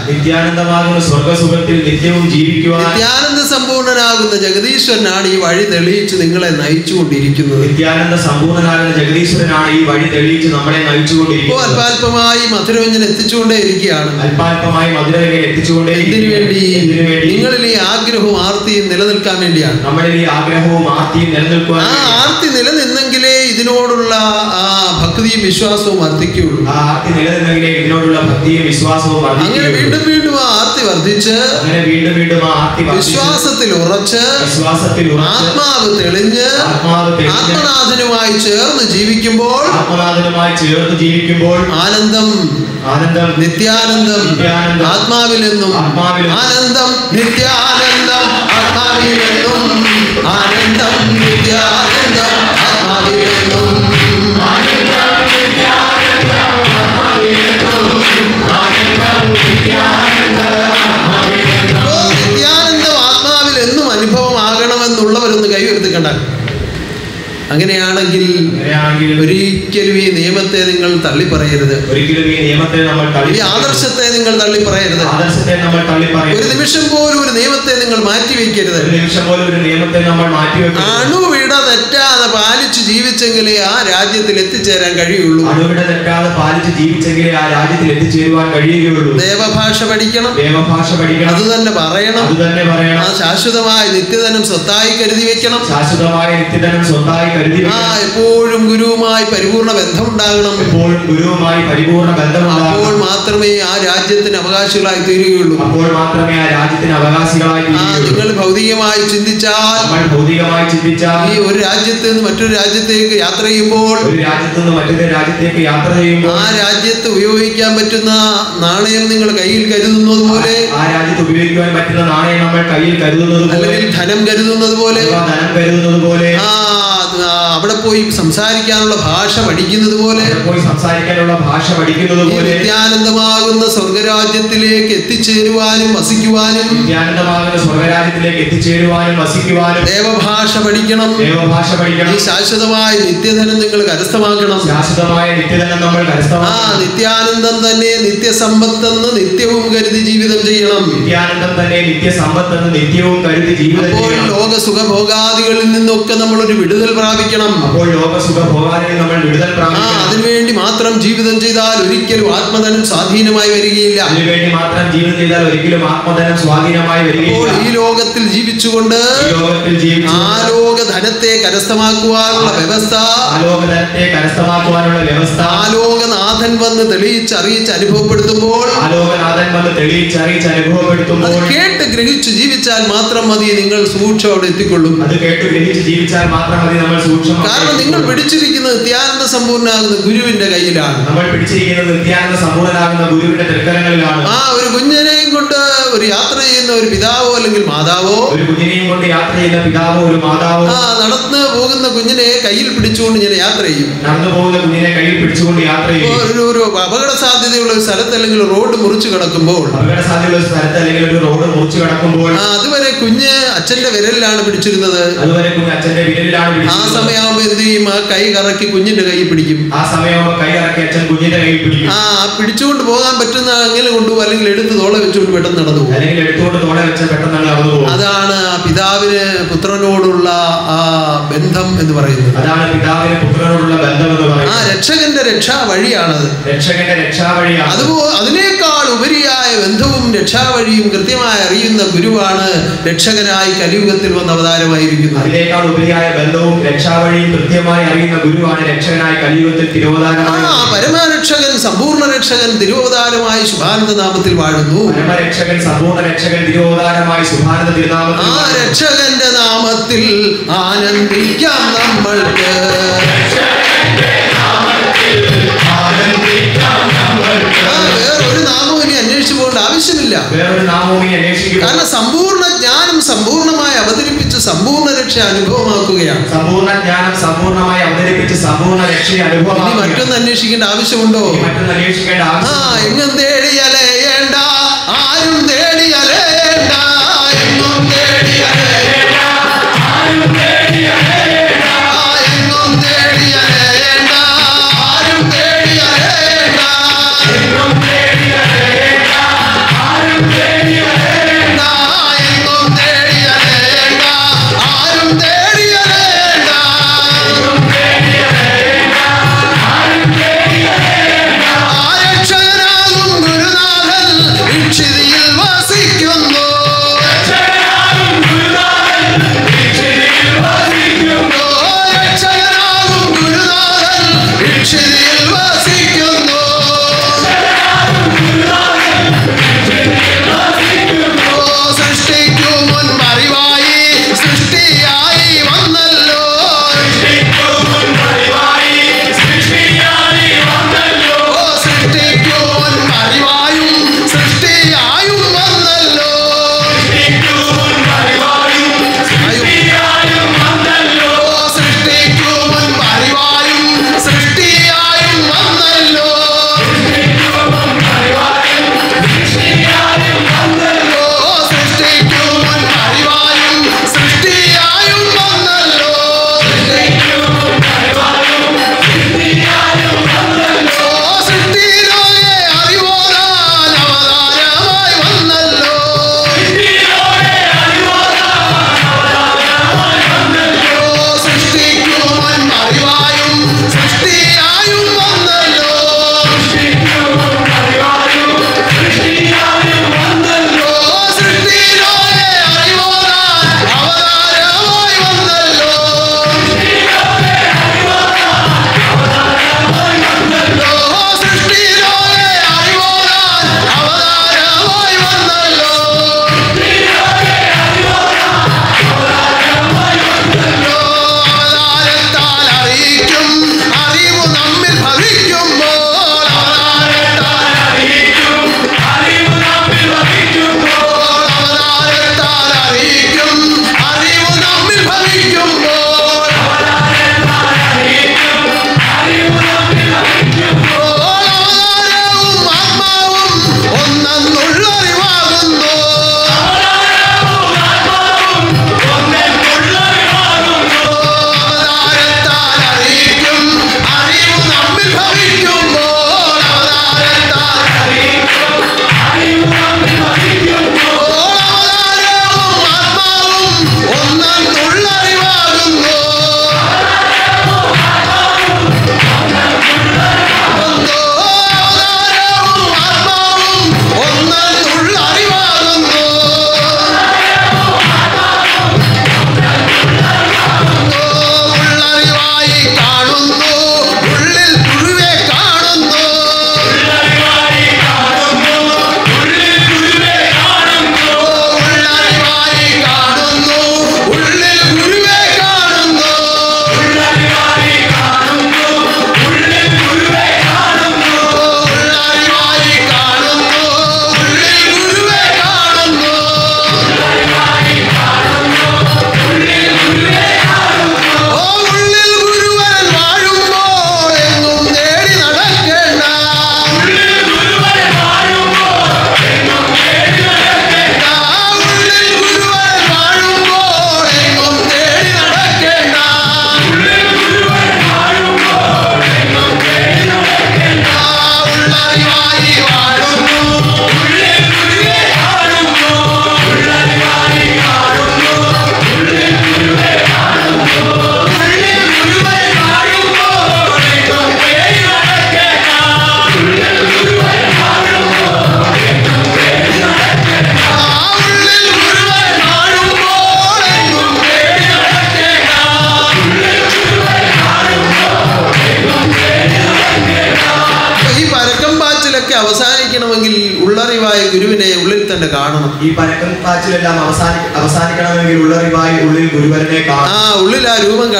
നിത്യാനന്ദമാകുന്ന സ്വർഗസുഖത്തിൽ നിത്യവും ജീവിക്കുവാൻ സമ്പൂർണനാകുന്ന ജഗദീശ്വരനാണ് ഈ വഴി തെളിയിച്ച് നിങ്ങളെ നയിച്ചുകൊണ്ടിരിക്കുന്നത്. നിത്യാനന്ദ സമ്പൂർണനാകുന്ന ജഗദീശ്വരനാണ് ഈ വഴി തെളിയിച്ച് നമ്മളെ ഇപ്പോൾ നയിച്ചുകൊണ്ടിരിക്കുന്നത് അല്പാൽപമായി മധുരവ്യഞ്ജൻ എത്തിച്ചുകൊണ്ടേ ഇരിക്കുകയാണ്. അല്പാൽപമായി മധുരവരെ എത്തിച്ചുകൊണ്ടേ എന്തിനു വേണ്ടി? നിങ്ങളിൽ ഈ ആഗ്രഹവും ആർത്തിയും നിലനിൽക്കാൻ വേണ്ടിയാണ്. നമ്മളിൽ ഈ ആഗ്രഹവും ആർത്തിയും നിലനിൽക്കുക ആ. ആർത്തി നിലനിന്നെങ്കിലേ ഇതിനോടുള്ള ആ ഭക്തിയും വിശ്വാസവും വർദ്ധിക്കുകയുള്ളൂ. ആ ആർത്തി നിലനിന്നെങ്കിലേ ഇതിനോടുള്ള ഭക്തിയും വിശ്വാസവും അങ്ങനെ വർദ്ധിക്കുകയുള്ളൂ. വീണ്ടും വീണ്ടും ആ ആർത്തി വർദ്ധിച്ച് അങ്ങനെ വീണ്ടും വീണ്ടും ആ ആർത്തി വിശ്വാസത്തിൽ ഉറച്ച് ഉറച്ച് ആത്മാവ് തെളിഞ്ഞ് ആത്മനാഥനുമായി ചേർന്ന് ജീവിക്കുമ്പോൾ ആത്മനാഥനുമായി ചേർന്ന് ജീവിക്കുമ്പോൾ ആനന്ദം ആനന്ദം നിത്യാനന്ദം ആത്മാവിൽ നിന്നും ആനന്ദം നിത്യാനന്ദം ആത്മാവിൽ നിന്നും ആനന്ദം നിത്യാനന്ദം ആത്മാവിൽ നിന്നും അങ്ങനെയാണെങ്കിൽ അങ്ങനെയാണെങ്കിൽ ഒരിക്കലും ഈ നിയമത്തെ നിങ്ങൾ തള്ളി പറയരുത് ഒരിക്കലും ഈ നിയമത്തെ നമ്മൾ ഈ ആദർശത്തെ നിങ്ങൾ തള്ളി പറയരുത് ആദർശത്തെ നമ്മൾ തള്ളി ഒരു നിമിഷം പോലും ഒരു നിയമത്തെ നിങ്ങൾ മാറ്റി വെക്കരുത് ഒരു നിമിഷം പോലും ഒരു നിയമത്തെ നമ്മൾ മാറ്റി അണുവിട തെറ്റാതെ പാലിച്ചു ജീവിച്ചെങ്കിലേ ആ രാജ്യത്തിൽ എത്തിച്ചേരാൻ കഴിയുള്ളൂ. അണുവിട തെറ്റാതെ പാലിച്ച് ജീവിച്ചെങ്കിലേ ആ രാജ്യത്തിൽ എത്തിച്ചേരുവാൻ കഴിയുകയുള്ളൂ. ദേവഭാഷ പഠിക്കണം. ദേവഭാഷ പഠിക്കണം. അത് തന്നെ പറയണം. അത് തന്നെ പറയണം. ആ ശാശ്വതമായ നിത്യധനം സ്വത്തായി കരുതി വെക്കണം. ശാശ്വതമായ നിത്യധനം സ്വത്തായി കരുതി ആ എപ്പോഴും ഗുരുവുമായി പരിപൂർണ ബന്ധം ഉണ്ടാകണം എപ്പോഴും ഗുരുവുമായി പരിപൂർണ ബന്ധം അപ്പോൾ മാത്രമേ ആ രാജ്യത്തിന് അവകാശികളായി തീരുകയുള്ളൂ. അപ്പോൾ മാത്രമേ ആ രാജ്യത്തിന് അവകാശികളായി നിങ്ങൾ ഭൗതികമായി ചിന്തിച്ചാൽ ഭൗതികമായി ചിന്തിച്ചാൽ ഈ ഒരു രാജ്യത്ത് നിന്ന് മറ്റൊരു രാജ്യത്തേക്ക് യാത്ര ചെയ്യുമ്പോൾ ഒരു രാജ്യത്ത് നിന്ന് മറ്റൊരു രാജ്യത്തേക്ക് യാത്ര ചെയ്യുമ്പോൾ ആ രാജ്യത്ത് ഉപയോഗിക്കാൻ പറ്റുന്ന നാണയം നിങ്ങൾ കയ്യിൽ കരുതുന്നത് പോലെ ആ രാജ്യത്ത് ഉപയോഗിക്കാൻ പറ്റുന്ന നാണയം നമ്മൾ കയ്യിൽ കരുതുന്നത് പോലെ അല്ലെങ്കിൽ ധനം കരുതുന്നത് പോലെ ധനം കരുതുന്നത് പോലെ ആ അവിടെ പോയി സംസാരിക്കാനുള്ള ഭാഷ പഠിക്കുന്നത് പോലെ പോയി സംസാരിക്കാനുള്ള ഭാഷ പഠിക്കുന്നത് പോലെ നിത്യാനന്ദമാകുന്ന സ്വർഗരാജ്യത്തിലേക്ക് എത്തിച്ചേരുവാനും വസിക്കുവാനും നിത്യാനന്ദമാകുന്ന സ്വർഗരാജ്യത്തിലേക്ക് എത്തിച്ചേരുവാനും വസിക്കുവാനും ദേവഭാഷ പഠിക്കണം. ദേവഭാഷ പഠിക്കണം. ഈ ശാശ്വതമായ നിത്യധനം നിങ്ങൾ കരസ്ഥമാക്കണം. ശാശ്വതമായ നിത്യധനം നമ്മൾ ആ നിത്യാനന്ദം തന്നെ നിത്യസമ്പത്തെന്ന് നിത്യവും കരുതി ജീവിതം ചെയ്യണം. നിത്യാനന്ദം തന്നെ നിത്യസമ്പത്തെന്ന് നിത്യവും കരുതി ജീവിതം അപ്പോൾ ലോക സുഖഭോഗാദികളിൽ നിന്നൊക്കെ നമ്മൾ ഒരു വിടുതൽ പ്രാപിക്കണം. അപ്പോൾ ലോകസുഖ ഭോഗാനിൽ നമ്മൾ വിടുതൽ ആ പ്രാപിക്കണം. അതിനുവേണ്ടി മാത്രം ജീവിതം ചെയ്താൽ ഒരിക്കലും ആത്മധനം സ്വാധീനമായി വരികയില്ല. അതിനുവേണ്ടി മാത്രം ജീവിതം ചെയ്താൽ ഒരിക്കലും ആത്മധനം സ്വാധീനമായി വരികയില്ല. ഈ ലോകത്തിൽ ജീവിച്ചുകൊണ്ട് ലോകത്തിൽ ജീവിച്ചു ആലോക ധനത്തെ കരസ്ഥമാക്കുവാനുള്ള വ്യവസ്ഥ ആലോകധനത്തെ കരസ്ഥമാക്കുവാനുള്ള വ്യവസ്ഥ ആലോകനാഥൻ വന്ന് തെളിയിച്ച് അറിയിച്ച് അനുഭവപ്പെടുത്തുമ്പോൾ ആലോകനാഥൻ വന്ന് തെളിയിച്ച് അറിയിച്ച് അനുഭവപ്പെടുത്തുമ്പോൾ കേട്ട് ഗ്രഹിച്ച് ജീവിച്ചാൽ മാത്രം മതി നിങ്ങൾ സൂക്ഷം അവിടെ എത്തിക്കൊള്ളും. അത് കേട്ട് ഗ്രഹിച്ച് ജീവിച്ചാൽ മാത്രം മതി നമ്മൾ കാരണം നിങ്ങൾ പിടിച്ചിരിക്കുന്നത് നിത്യാനന്ദ സമ്പൂർണാകുന്ന ഗുരുവിന്റെ കയ്യിലാണ്. നമ്മൾ പിടിച്ചിരിക്കുന്നത് നിത്യാനന്ദ സമ്പൂർണനാകുന്ന ഗുരുവിന്റെ തൃക്കരങ്ങളിലാണ് ആ ഒരു കുഞ്ഞിനെയും കൊണ്ട് ഒരു യാത്ര ചെയ്യുന്ന ഒരു പിതാവോ അല്ലെങ്കിൽ മാതാവോ? ഒരു കുഞ്ഞിനെയും കൊണ്ട് യാത്ര ചെയ്യുന്ന പിതാവോ ഒരു മാതാവോ? ആ നടന്ന് പോകുന്ന കുഞ്ഞിനെ കയ്യിൽ പിടിച്ചുകൊണ്ട് ഇങ്ങനെ യാത്ര ചെയ്യും. നടന്നു പോകുന്ന കുഞ്ഞിനെ കയ്യിൽ പിടിച്ചുകൊണ്ട് യാത്ര ചെയ്യും. ഒരു ഒരു അപകട സാധ്യതയുള്ള ഒരു സ്ഥലത്ത് അല്ലെങ്കിൽ റോഡ് മുറിച്ച് കിടക്കുമ്പോൾ. അപകട സാധ്യതയുള്ള സ്ഥലത്ത് അല്ലെങ്കിൽ ഒരു റോഡ് മുറിച്ചു കിടക്കുമ്പോൾ. അതുവരെ കുഞ്ഞ് അച്ഛന്റെ വിരലിലാണ് പിടിച്ചിരുന്നത്. അതുവരെ കുഞ്ഞ് അച്ഛന്റെ വിരലിലാണ് ആ പിടിച്ചത് സമയാവുമ്പോ എന്ത് ചെയ്യും? ആ കൈ കറക്കി കുഞ്ഞിന്റെ കൈ പിടിക്കും. ആ സമയാവുമ്പോ കൈ കറക്കി അച്ഛൻ കുഞ്ഞിന്റെ കൈ പിടിക്കും. ആ പിടിച്ചുകൊണ്ട് പോകാൻ പറ്റുന്ന അങ്ങനെ കൊണ്ടുപോകും. അല്ലെങ്കിൽ എടുത്ത് തോളെ വെച്ചുകൊണ്ട് പെട്ടെന്ന് നടന്നു പോകും. അല്ലെങ്കിൽ എടുത്തുകൊണ്ട് തോളെ വെച്ച പെട്ടെന്ന് നടന്നു പോകും. അതാണ് ആ പിതാവിന് പുത്രനോടുള്ള ആ ബന്ധം എന്ന് പറയുന്നത്. അതാണ് പിതാവിന് പുത്രനോടുള്ള ബന്ധം എന്ന് പറയുന്നത്. ആ രക്ഷകന്റെ രക്ഷാ വഴിയാണത് രക്ഷകന്റെ രക്ഷാവഴിയാണ്. അതുപോലെ അതിനേക്കാൾ ഉപരിയായ ബന്ധവും രക്ഷാവഴിയും കൃത്യമായി അറിയുന്ന ഗുരുവാണ് രക്ഷകനായി കലിയുഗത്തിൽ വന്ന അവതാരമായിരിക്കുന്നത്. അതിനേക്കാൾ ഉപരിയായ ബന്ധവും രക്ഷാവഴിയും കൃത്യമായി അറിയുന്ന ഗുരുവാണ് രക്ഷകനായി കലിയുഗത്തിൽ ആ പരമരക്ഷകൻ സമ്പൂർണ രക്ഷകൻ തിരുവതാരമായി ശുഭാനന്ദ നാമത്തിൽ വാഴുന്നു. പരമരക്ഷകൻ സമ്പൂർണ രക്ഷകൻ തിരോധാനമായി സുഭാനന്ദ ആ രക്ഷകന്റെ നാമത്തിൽ ആനന്ദിക്കാം നമ്മൾക്ക്. വേറൊരു നാമവും ഇനി അന്വേഷിച്ചു പോകേണ്ട ആവശ്യമില്ല. വേറൊരു നാമവും ഇനി അന്വേഷിക്കുക കാരണം സമ്പൂർണ രക്ഷ അനുഭവമാക്കുകയാണ്. സമ്പൂർണ ജ്ഞാനം സമ്പൂർണമായി അവതരിപ്പിച്ച് സമ്പൂർണ രക്ഷയെ അനുഭവം അനുഭവമാക്കുക മറ്റൊന്ന് അന്വേഷിക്കേണ്ട ആവശ്യമുണ്ടോ? മറ്റൊന്ന് അന്വേഷിക്കേണ്ട ആ ആവശ്യം തേടിയാലേ തേടിയലയേണ്ട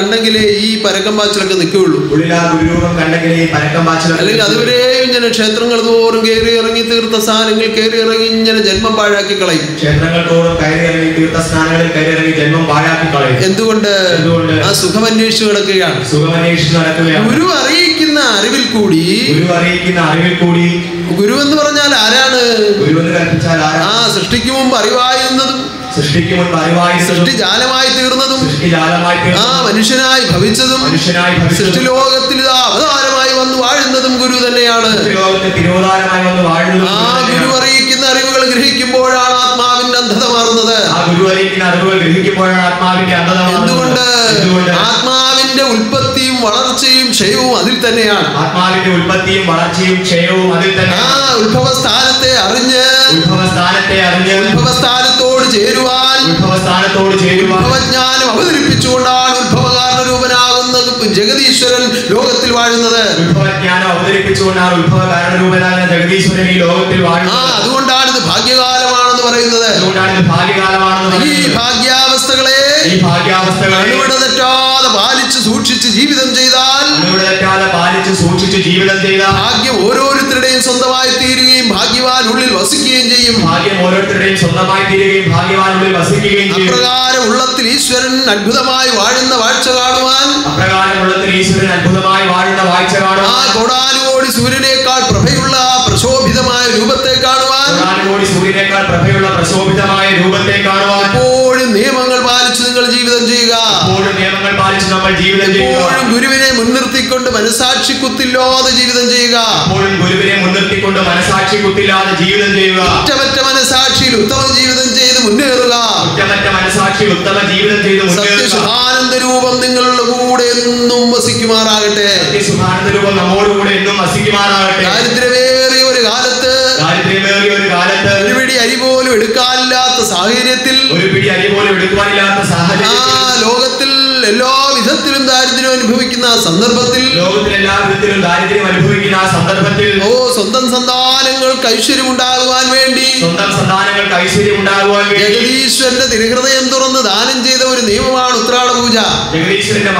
കണ്ടെങ്കിലേ ഈ പരക്കം പാച്ചിലൊക്കെ നിൽക്കുകയുള്ളൂ. അല്ലെങ്കിൽ അതുവരെയും ഇങ്ങനെ ക്ഷേത്രങ്ങൾ തോറും കയറി ഇറങ്ങി തീർത്ത സ്ഥാനങ്ങൾ കയറി ഇറങ്ങി ഇങ്ങനെ ജന്മം പാഴാക്കി കളയും. ക്ഷേത്രങ്ങൾ തോറും കയറി ഇറങ്ങി തീർത്ഥസ്നാനങ്ങളിൽ കയറി ഇറങ്ങി ജന്മം പാഴാക്കി കളയും. എന്തുകൊണ്ട്? ആ സുഖം അന്വേഷിച്ചു കിടക്കുകയാണ് നടക്കുകയാണ്. ഗുരു അറിയിക്കുന്ന അറിവിൽ കൂടി ഗുരു അറിയിക്കുന്ന അറിവിൽ കൂടി ഗുരു എന്ന് പറഞ്ഞാൽ ആരാണ്? ഗുരു എന്ന് കൽപ്പിച്ചാൽ ആ സൃഷ്ടിക്ക് മുമ്പ് അറിവായിരുന്നതും സൃഷ്ടിക്ക് മുൻപ് അറിവായി സൃഷ്ടി ജാലമായി തീർന്നതും ആ മനുഷ്യനായി ഭവിച്ചതും. സൃഷ്ടി ലോകത്തിൽ അവതാരമായി വന്ന് വാഴുന്നതും ഗുരു തന്നെയാണ്. ആ ഗുരു അറിയിക്കുന്ന അറിവുകൾ ഗ്രഹിക്കുമ്പോഴാണ് ആത്മാവിന്റെ അന്ധത മാറുന്നത്. എന്തുകൊണ്ട്? ആത്മാവിന്റെ ഉൽപ്പത്തിയും വളർച്ചയും ക്ഷയവും അതിൽ തന്നെയാണ്. ആത്മാവിന്റെ ഉൽപ്പത്തിയും വളർച്ചയും ക്ഷയവും അതിൽ തന്നെ ആ ഉത്ഭവസ്ഥാനത്തെ അറിഞ്ഞ് ഉത്ഭവസ്ഥാനത്തെ അറിഞ്ഞ് ഉത്ഭവസ്ഥാനത്തോട് ചേരുവാൻ ഉത്ഭവസ്ഥാനത്തോട് ചേരുവാൻ ഉത്ഭവജ്ഞാനം അവതരിപ്പിച്ചുകൊണ്ടാണ് ഉത്ഭവകാരണ രൂപനാകുന്ന ജഗതീശ്വരൻ ലോകത്തിൽ വാഴുന്നത്. ഉത്ഭവജ്ഞാനം അവതരിപ്പിച്ചുകൊണ്ടാണ് ഉത്ഭവ കാരണരൂപനായ ജഗദീശ്വരൻ ഈ ലോകത്തിൽ ആ അതുകൊണ്ടാണ് ഇത് ഭാഗ്യകാലമാണെന്ന് പറയുന്നത്. അതുകൊണ്ടാണ് ഇത് ഭാഗ്യകാലമാണെന്ന് ഈ ഭാഗ്യാവസ്ഥകളെ ഈ ഭാഗ്യാവസ്ഥകളെ അണുവിട തെറ്റാതെ പാലിച്ച് സൂക്ഷിച്ച് ജീവിതം ചെയ്താൽ നമ്മുടെ തെറ്റാതെ പാലിച്ച് സൂക്ഷിച്ച് ജീവിതം ചെയ്താൽ ഭാഗ്യം ഓരോരുത്തരുടെയും സ്വന്തമായി തീരുകയും ഭാഗ്യവാൻ ഉള്ളിൽ വസിക്കുകയും ചെയ്യും ഭാഗ്യം ഓരോരുത്തരുടെയും സ്വന്തമായി തീരുകയും ഭാഗ്യവാനുള്ളിൽ വസിക്കുകയും ചെയ്യും. അപ്രകാരം ഉള്ളത്തിൽ ഈശ്വരൻ അത്ഭുതമായി വാഴുന്ന വാഴ്ച കാണുവാൻ അപ്രകാരം ഉള്ളത്തിൽ ഈശ്വരൻ അത്ഭുതമായി വാഴുന്ന വാഴ്ച ആ കാണുവാൻ കോടാനുകോടി സൂര്യനേക്കാൾ പ്രഭയുള്ള പ്രശോഭിതമായ രൂപത്തെ കാണുവാൻ കോടാനുകോടി സൂര്യനേക്കാൾ പ്രഭയുള്ള പ്രശോഭിതമായ രൂപത്തെ കാണുവാൻ ജീവിതം ചെയ്യുക. എപ്പോഴും നിയമങ്ങൾ പാലിച്ച് നമ്മൾ ജീവിതം എപ്പോഴും ഗുരുവിനെ മുൻനിർത്തിക്കൊണ്ട് മനസാക്ഷി കുത്തില്ലാതെ ജീവിതം ചെയ്യുക. എപ്പോഴും ഗുരുവിനെ മുൻനിർത്തിക്കൊണ്ട് മനസാക്ഷി കുത്തില്ലാതെ ജീവിതം ചെയ്യുക. ഒറ്റമറ്റ മനസാക്ഷിയിൽ ഉത്തമ ജീവിതം ചെയ്ത് മുന്നേറുക. കുറ്റമറ്റ ഉത്തമ ജീവിതം ചെയ്ത് രൂപം നിങ്ങളുടെ കൂടെ എന്നും വസിക്കുമാറാകട്ടെ. രൂപം എന്നും വസിക്കുമാറാകട്ടെ. ദാരിദ്ര്യമേറിയ ഒരു കാലത്ത് ദാരിദ്ര്യമേറിയ ഒരു കാലത്ത് ഒരു പിടി അരി പോലും എടുക്കാനില്ലാത്ത സാഹചര്യത്തിൽ ഒരു പിടി അരി പോലും എടുക്കുവാനില്ലാത്ത ആ ലോകത്തിൽ എല്ലാ വിധത്തിലും ദാരിദ്ര്യം അനുഭവിക്കുന്ന സന്ദർഭത്തിൽ ലോകത്തിൽ എല്ലാ വിധത്തിലും ദാരിദ്ര്യം അനുഭവിക്കുന്ന സന്ദർഭത്തിൽ ഓ സ്വന്തം സന്താനങ്ങൾക്ക് ഐശ്വര്യം ഉണ്ടാകുവാൻ വേണ്ടി സ്വന്തം സന്താനങ്ങൾക്ക് ഐശ്വര്യം ഉണ്ടാകുവാൻ വേണ്ടി ജഗദീശ്വരന്റെ തിരുഹൃദയം തുറന്ന് ദാനം ചെയ്ത ഒരു നിയമമാണ് ഉത്രാട പൂജ. ജഗദീശ്വരന്റെ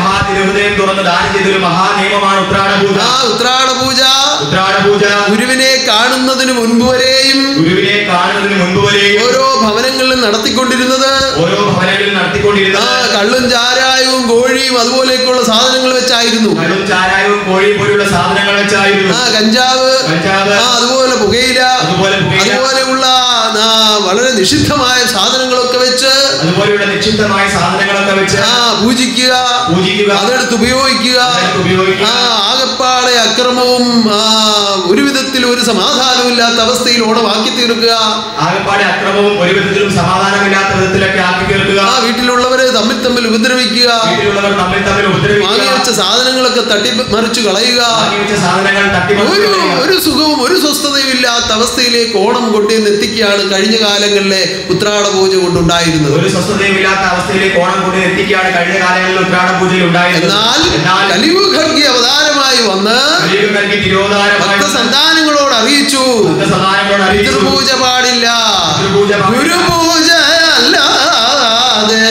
തുറന്ന് ദാനം ചെയ്തൊരു മഹാനിയമമാണ് ഉത്രാട പൂജ. ആ ഉത്രാട പൂജ ഉത്രാട പൂജ ഗുരുവിനെ കാണുന്നതിന് മുൻപ് വരെയും ഗുരുവിനെ കാണുന്നതിന് മുൻപ് വരെയും ഓരോ ഭവനങ്ങളിലും നടത്തിക്കൊണ്ടിരുന്നത് ഓരോ ഭവനങ്ങളിലും നടത്തിക്കൊണ്ടിരുന്നത് ആ കള്ളും ചാരായവും കോഴിയും അതുപോലെയൊക്കെയുള്ള സാധനങ്ങൾ വെച്ചായിരുന്നു. കള്ളും ചാരായവും കോഴിയും പോലുള്ള സാധനങ്ങൾ വെച്ചായിരുന്നു. ആ കഞ്ചാവ് ആ അതുപോലെ പുകയില അതുപോലെ അതുപോലെയുള്ള വളരെ നിഷിദ്ധമായ സാധനങ്ങളൊക്കെ വെച്ച് അതുപോലെയുള്ള നിക്ഷിപ്തമായ സാധനങ്ങളൊക്കെ വെച്ച് ആ പൂജിക്കുക പൂജിക്കുക അതെടുത്ത് ഉപയോഗിക്കുക ആ ആകപ്പാടെ അക്രമവും ആ, ഒരു വിധത്തിൽ ഒരു സമാധാനവും ഇല്ലാത്ത അവസ്ഥയിൽ ഓണമാക്കി തീർക്കുക. ആകപ്പാടെ അക്രമവും ഒരു വിധത്തിലും സമാധാനമില്ലാത്ത വിധത്തിലൊക്കെ ആക്കി തീർക്കുക. ആ വീട്ടിലുള്ളവരെ തമ്മിൽ തമ്മിൽ ഉപദ്രവിക്കുക. വാങ്ങിവെച്ച വാങ്ങി വെച്ച സാധനങ്ങളൊക്കെ തട്ടി മറിച്ചു കളയുക. ഒരു ഒരു സുഖവും ഒരു സ്വസ്ഥതയും ഇല്ലാത്ത അവസ്ഥയിലേക്ക് ഓണം കൊണ്ടുവന്ന് എത്തിക്കുകയാണ് കഴിഞ്ഞ കാലങ്ങളിലെ ഉത്രാട പൂജ കൊണ്ടുണ്ടായിരുന്നത്. എന്നാൽ കലിയുഗി അവതാരമായി വന്ന് സന്താനങ്ങളോട് അറിയിച്ചു. പൂജ പിതൃപൂജ പാടില്ല. ഗുരുപൂജ അല്ലാതെ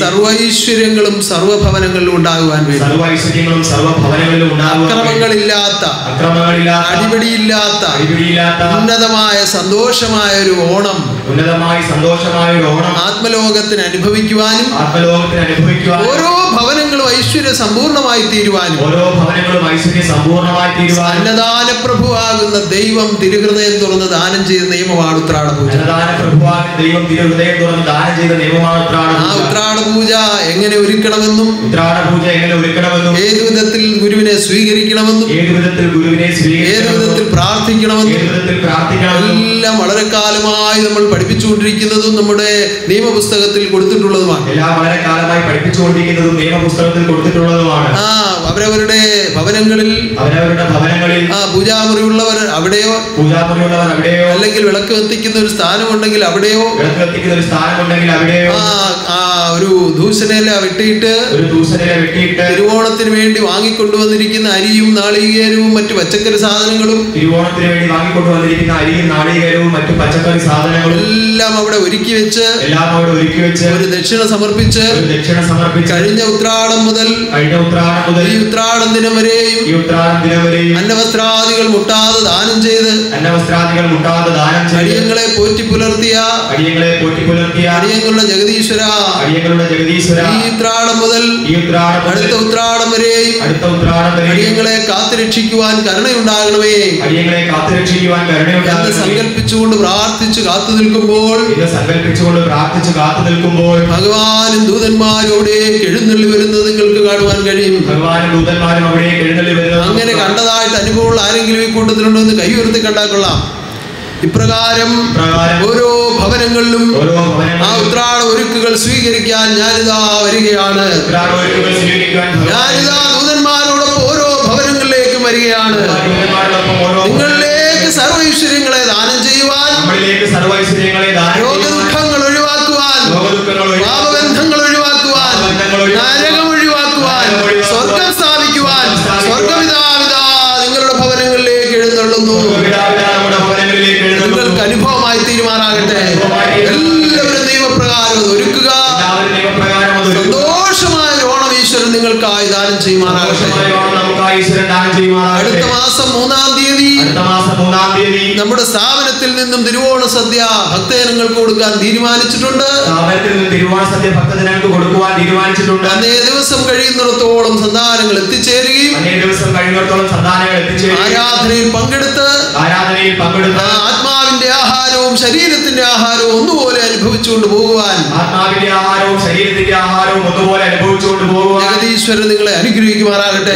സർവൈശ്വര്യങ്ങളും സർവഭവനങ്ങളിലും ഉണ്ടാകുവാൻ വേണ്ടി. അക്രമങ്ങളില്ലാത്ത അക്രമങ്ങളില്ലാത്ത അടിപിടിയില്ലാത്ത അടിപിടിയില്ലാത്ത ഉന്നതമായ സന്തോഷമായ ഒരു ഓണം ഉന്നതമായ സന്തോഷമായ ഒരു ഓണം ആത്മലോകത്തിന് അനുഭവിക്കുവാനും ആത്മലോകത്തിന് അനുഭവിക്കുവാനും ഓരോ ഭവനങ്ങളും ഐശ്വര്യ സമ്പൂർണമായി തീരുവാനും ഓരോ ഭവനങ്ങളും ഐശ്വര്യം സമ്പൂർണമായി തീരുവാനും അന്നദാന പ്രഭുവാകുന്ന ദൈവം തിരുഹൃദയം തുറന്ന് ദാനം ചെയ്ത നിയമമാണ് ഉത്രാട പൂജ അന്നദാന പ്രഭുവാകുന്ന ദൈവം തിരുഹൃദയം തുറന്ന് ദാനം ചെയ്ത നിയമമാണ് ഉത്രാട ആ ഉത്രാട പൂജ എങ്ങനെ ഒരുക്കണമെന്നും ഉത്രാട പൂജ എങ്ങനെ ഒരുക്കണമെന്നും ഏത് വിധത്തിൽ ഗുരുവിനെ സ്വീകരിക്കണമെന്നും ഏത് വിധത്തിൽ ഗുരുവിനെ സ്വീകരിക്കണമെന്നും ഏത് വിധത്തിൽ പ്രാർത്ഥിക്കണമെന്നും ഏത് വിധത്തിൽ പ്രാർത്ഥിക്കണമെന്നും എല്ലാം വളരെ കാലമായി നമ്മൾ പഠിപ്പിച്ചുകൊണ്ടിരിക്കുന്നതും നമ്മുടെ നിയമപുസ്തകത്തിൽ കൊടുത്തിട്ടുള്ളതുമാണ്. എല്ലാം വളരെ കാലമായി പഠിപ്പിച്ചുകൊണ്ടിരിക്കുന്നതും നിയമപുസ്തകത്തിൽ കൊടുത്തിട്ടുള്ളതുമാണ്. ആ. അവരവരുടെ ഭവനങ്ങളിൽ അവരവരുടെ ഭവനങ്ങളിൽ ആ പൂജാമുറിയുള്ളവർ അവിടെയോ പൂജാമുറിയുള്ളവർ അവിടെയോ അല്ലെങ്കിൽ വിളക്ക് കത്തിക്കുന്ന ഒരു സ്ഥാനം ഉണ്ടെങ്കിൽ അവിടെയോ വിളക്ക് കത്തിക്കുന്ന ഒരു സ്ഥാനം ഉണ്ടെങ്കിൽ അവിടെയോ ആ ആ ഒരു ദൂഷണയില വെട്ടിയിട്ട് ഒരു ദൂഷണയില വെട്ടിയിട്ട് തിരുവോണത്തിന് വേണ്ടി വാങ്ങിക്കൊണ്ടുവന്നിരിക്കുന്ന അരിയും നാളികേരവും മറ്റു പച്ചക്കറി സാധനങ്ങളും തിരുവോണത്തിന് വേണ്ടി വാങ്ങിക്കൊണ്ടുവന്നിരിക്കുന്ന അരിയും നാളികേരവും മറ്റു പച്ചക്കറി സാധനങ്ങളും എല്ലാം അവിടെ ഒരുക്കി വെച്ച് എല്ലാം അവിടെ ഒരുക്കി വെച്ച് ഒരു ദക്ഷിണ സമർപ്പിച്ച് ദക്ഷിണ സമർപ്പിച്ച് കഴിഞ്ഞ ഉത്രാടം മുതൽ കഴിഞ്ഞ ഉത്രാടം മുതൽ ഈ ഉത്രാടം ദിനം വരെയും ഉത്രാടം വരെയും അന്നവസ്ത്രാദികൾ മുട്ടാതെ ദാനം ചെയ്ത് അന്നവസ്ത്രാദികൾ മുട്ടാതെ ദാനം ചെയ്ത് അടിയങ്ങളെ പോറ്റി പുലർത്തിയ അടിയങ്ങളെ പോറ്റി പുലർത്തിയ അടിയങ്ങളുടെ ജഗദീശ്വര. അടിയങ്ങളുടെ ജഗദീശ്വര. ഈ ഉത്രാടം മുതൽ ഈ ഉത്രാടം അടുത്ത ഉത്രാടം വരെയും അടുത്ത ഉത്രാടം വരെയും അടിയങ്ങളെ കാത്തുരക്ഷിക്കുവാൻ കരുണയുണ്ടാകണമേ. അടിയങ്ങളെ കാത്തുരക്ഷിക്കുവാൻ കരുണയുണ്ടാകണമേ. സങ്കല്പിച്ചുകൊണ്ട് പ്രാർത്ഥിച്ചു കാത്തു നിൽക്കുമ്പോൾ സങ്കല്പിച്ചുകൊണ്ട് പ്രാർത്ഥിച്ചു കാത്തു നിൽക്കുമ്പോൾ ഭഗവാനും ദൂതന്മാരും എഴുന്നള്ളി നിങ്ങൾക്ക് കാണുവാൻ കഴിയും. അങ്ങനെ കണ്ടതായിട്ട് അനുഭവമുള്ള ആരെങ്കിലും ഈ കൂട്ടത്തിലുണ്ടോ എന്ന് കൈ ഉയർത്തി കണ്ടാൽ കൊള്ളാം. ഇപ്രകാരം പ്രകാരം ഓരോ ഭവനങ്ങളിലും ആ ഉത്രാട ഒരുക്കുകൾ സ്വീകരിക്കാൻ ഞാനിതാ വരികയാണ്. ഞാനിതാ ദൂതന്മാരോടൊപ്പം ഓരോ ഭവനങ്ങളിലേക്കും വരികയാണ്. നിങ്ങളിലേക്ക് സർവൈശ്വര്യങ്ങളെ ദാനം ചെയ്യുവാൻ സർവൈശ്വര്യങ്ങളെ ദാനം ഒരുക്കുക. സന്തോഷമായ ഓണം ഈശ്വരൻ നിങ്ങൾക്കായി ദാനം ചെയ്യുമാറാകട്ടെ. അടുത്ത മാസം മൂന്നാം തീയതി നമ്മുടെ സ്ഥാപനത്തിൽ നിന്നും തിരുവോണ സദ്യ ഭക്തജനങ്ങൾക്ക് കൊടുക്കാൻ തീരുമാനിച്ചിട്ടുണ്ട് അന്നേ ദിവസം കഴിയുന്നിടത്തോളം സന്താനങ്ങൾ എത്തിച്ചേരുകയും ആരാധനയിൽ പങ്കെടുത്ത് ആരാധനയിൽ പങ്കെടുത്ത ആ ആത്മാവിന്റെ ആഹാരവും ശരീരത്തിന്റെ ആഹാരവും ഒന്നുപോലെ അനുഭവിച്ചുകൊണ്ട് പോകുവാൻ ആത്മാവിന്റെ ആഹാരവും ശരീരത്തിന്റെ ആഹാരവും ഒന്നുപോലെ അനുഭവിച്ചുകൊണ്ട് പോകുവാൻ ജഗതീശ്വരൻ നിങ്ങളെ അനുഗ്രഹിക്കുമാറാകട്ടെ.